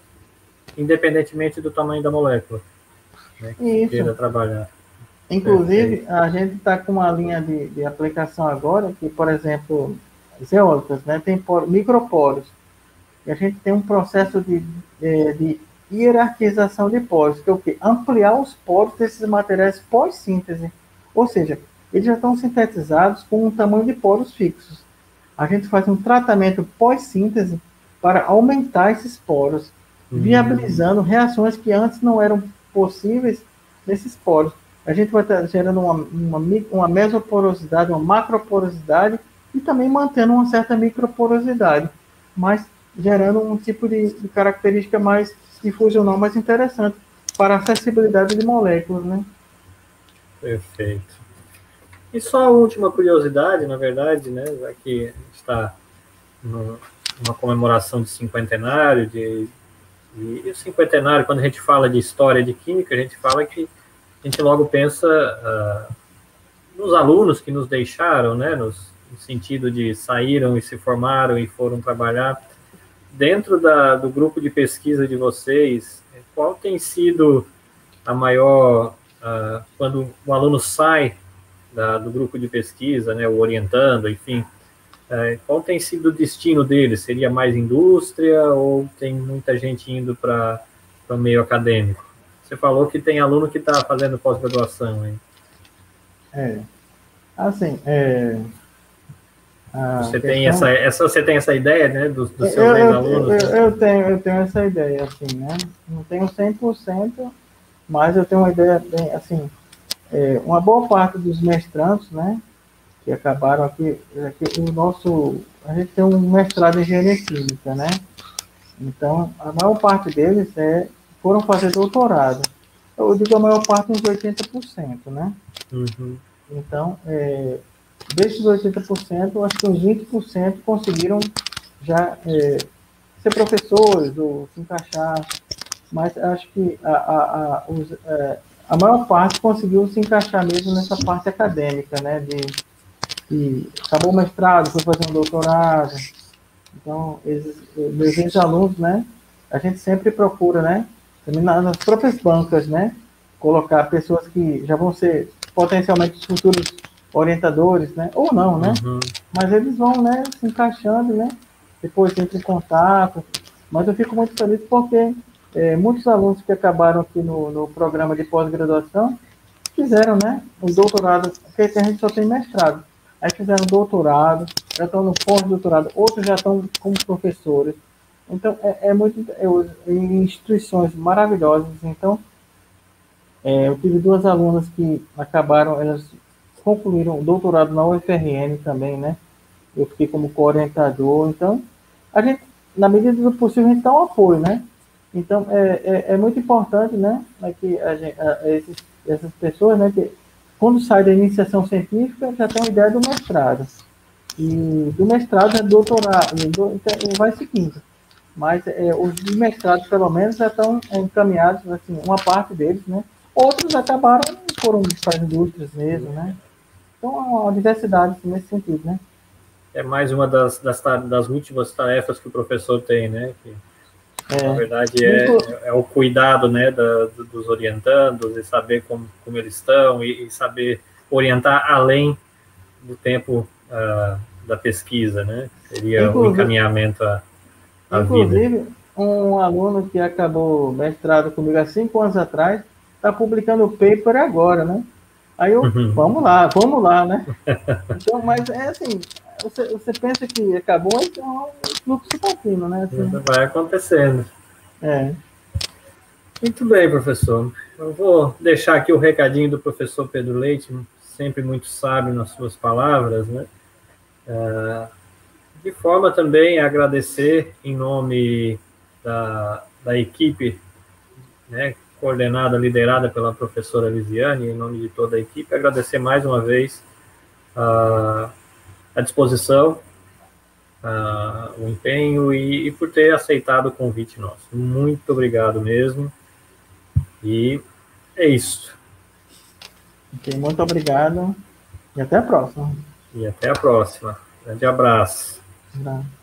independentemente do tamanho da molécula. Né, que Isso. queira trabalhar. Inclusive, a gente está com uma linha de, de aplicação agora que, por exemplo, as eólicas, né, tem por, microporos. E a gente tem um processo de, de, de hierarquização de poros, que é o quê? Ampliar os poros desses materiais pós-síntese. Ou seja, eles já estão sintetizados com um tamanho de poros fixos. A gente faz um tratamento pós-síntese para aumentar esses poros, uhum. viabilizando reações que antes não eram possíveis nesses poros a gente vai estar gerando uma, uma, uma mesoporosidade, uma macroporosidade e também mantendo uma certa microporosidade, mas gerando um tipo de, de característica mais difusional mais interessante para a acessibilidade de moléculas, né? Perfeito. E só a última curiosidade, na verdade, né, já que está numa comemoração de cinquentenário, de, de, e o cinquentenário, quando a gente fala de história de química, a gente fala que a gente logo pensa uh, nos alunos que nos deixaram, né, nos, no sentido de saíram e se formaram e foram trabalhar. Dentro da, do grupo de pesquisa de vocês, qual tem sido a maior, uh, quando o aluno sai da, do grupo de pesquisa, né, o orientando, enfim, uh, qual tem sido o destino dele? Seria mais indústria ou tem muita gente indo para o meio acadêmico? Você falou que tem aluno que está fazendo pós-graduação? É. Assim, é. Você, tem essa, essa, você tem essa ideia, né, dos, dos seus eu, alunos? Eu, eu, tenho, eu tenho essa ideia, assim, né? Não tenho 100%, mas eu tenho uma ideia, bem, assim, é, uma boa parte dos mestrandos, né, que acabaram aqui, aqui, o nosso, a gente tem um mestrado em engenharia química, né? Então, a maior parte deles é foram fazer doutorado. Eu digo a maior parte, uns 80%, né? Uhum. Então, é, desses 80%, acho que uns 20% conseguiram já é, ser professores ou se encaixar, mas acho que a, a, a, os, é, a maior parte conseguiu se encaixar mesmo nessa parte acadêmica, né? De, de acabou o mestrado, foi fazer um doutorado. Então, meus ex-alunos, né? A gente sempre procura, né? também nas próprias bancas, né? Colocar pessoas que já vão ser potencialmente os futuros orientadores, né? Ou não, né? Uhum. Mas eles vão, né, se encaixando, né? Depois entram em contato. Mas eu fico muito feliz porque é, muitos alunos que acabaram aqui no, no programa de pós-graduação fizeram, né? O doutorado, porque a gente só tem mestrado. Aí fizeram doutorado, já estão no pós-doutorado, outros já estão como professores então, é, é muito. Eu, em instituições maravilhosas. Então, é, eu tive duas alunas que acabaram, elas concluíram o doutorado na UFRN também, né? eu fiquei como co-orientador. Então, a gente, na medida do possível, a gente dá um apoio, né? Então, é, é, é muito importante, né, é que a gente, a, esses, essas pessoas, né, que quando sai da iniciação científica, já tem uma ideia do mestrado. E do mestrado é doutorado, então vai seguindo. Mas é, os mestrados, pelo menos, já estão encaminhados, assim, uma parte deles, né? Outros acabaram, foram para as indústrias mesmo, né? Então, uma diversidade nesse sentido, né? É mais uma das, das, das últimas tarefas que o professor tem, né? Que, é. Na verdade, é, é, o cuidado, né, da, dos orientandos e saber como, como eles estão e, e saber orientar além do tempo uh, da pesquisa, né? Seria o um encaminhamento à, à inclusive, vida. um aluno que acabou mestrado comigo há cinco anos atrás está publicando o paper agora, né? Aí eu, uhum. vamos lá, vamos lá, né? Então, mas é assim, você, você pensa que acabou, então é um fluxo contínuo, né? Assim, Vai acontecendo. É. Muito bem, professor. Eu vou deixar aqui o recadinho do professor Pedro Leite, sempre muito sábio nas suas palavras, né? É, de forma também a agradecer em nome da, da equipe, né, coordenada, liderada pela professora Lisiane, em nome de toda a equipe, agradecer mais uma vez a, a disposição, a, o empenho e, e por ter aceitado o convite nosso. Muito obrigado mesmo. E é isso. Okay, muito obrigado e até a próxima. E até a próxima. Grande abraço. abraço.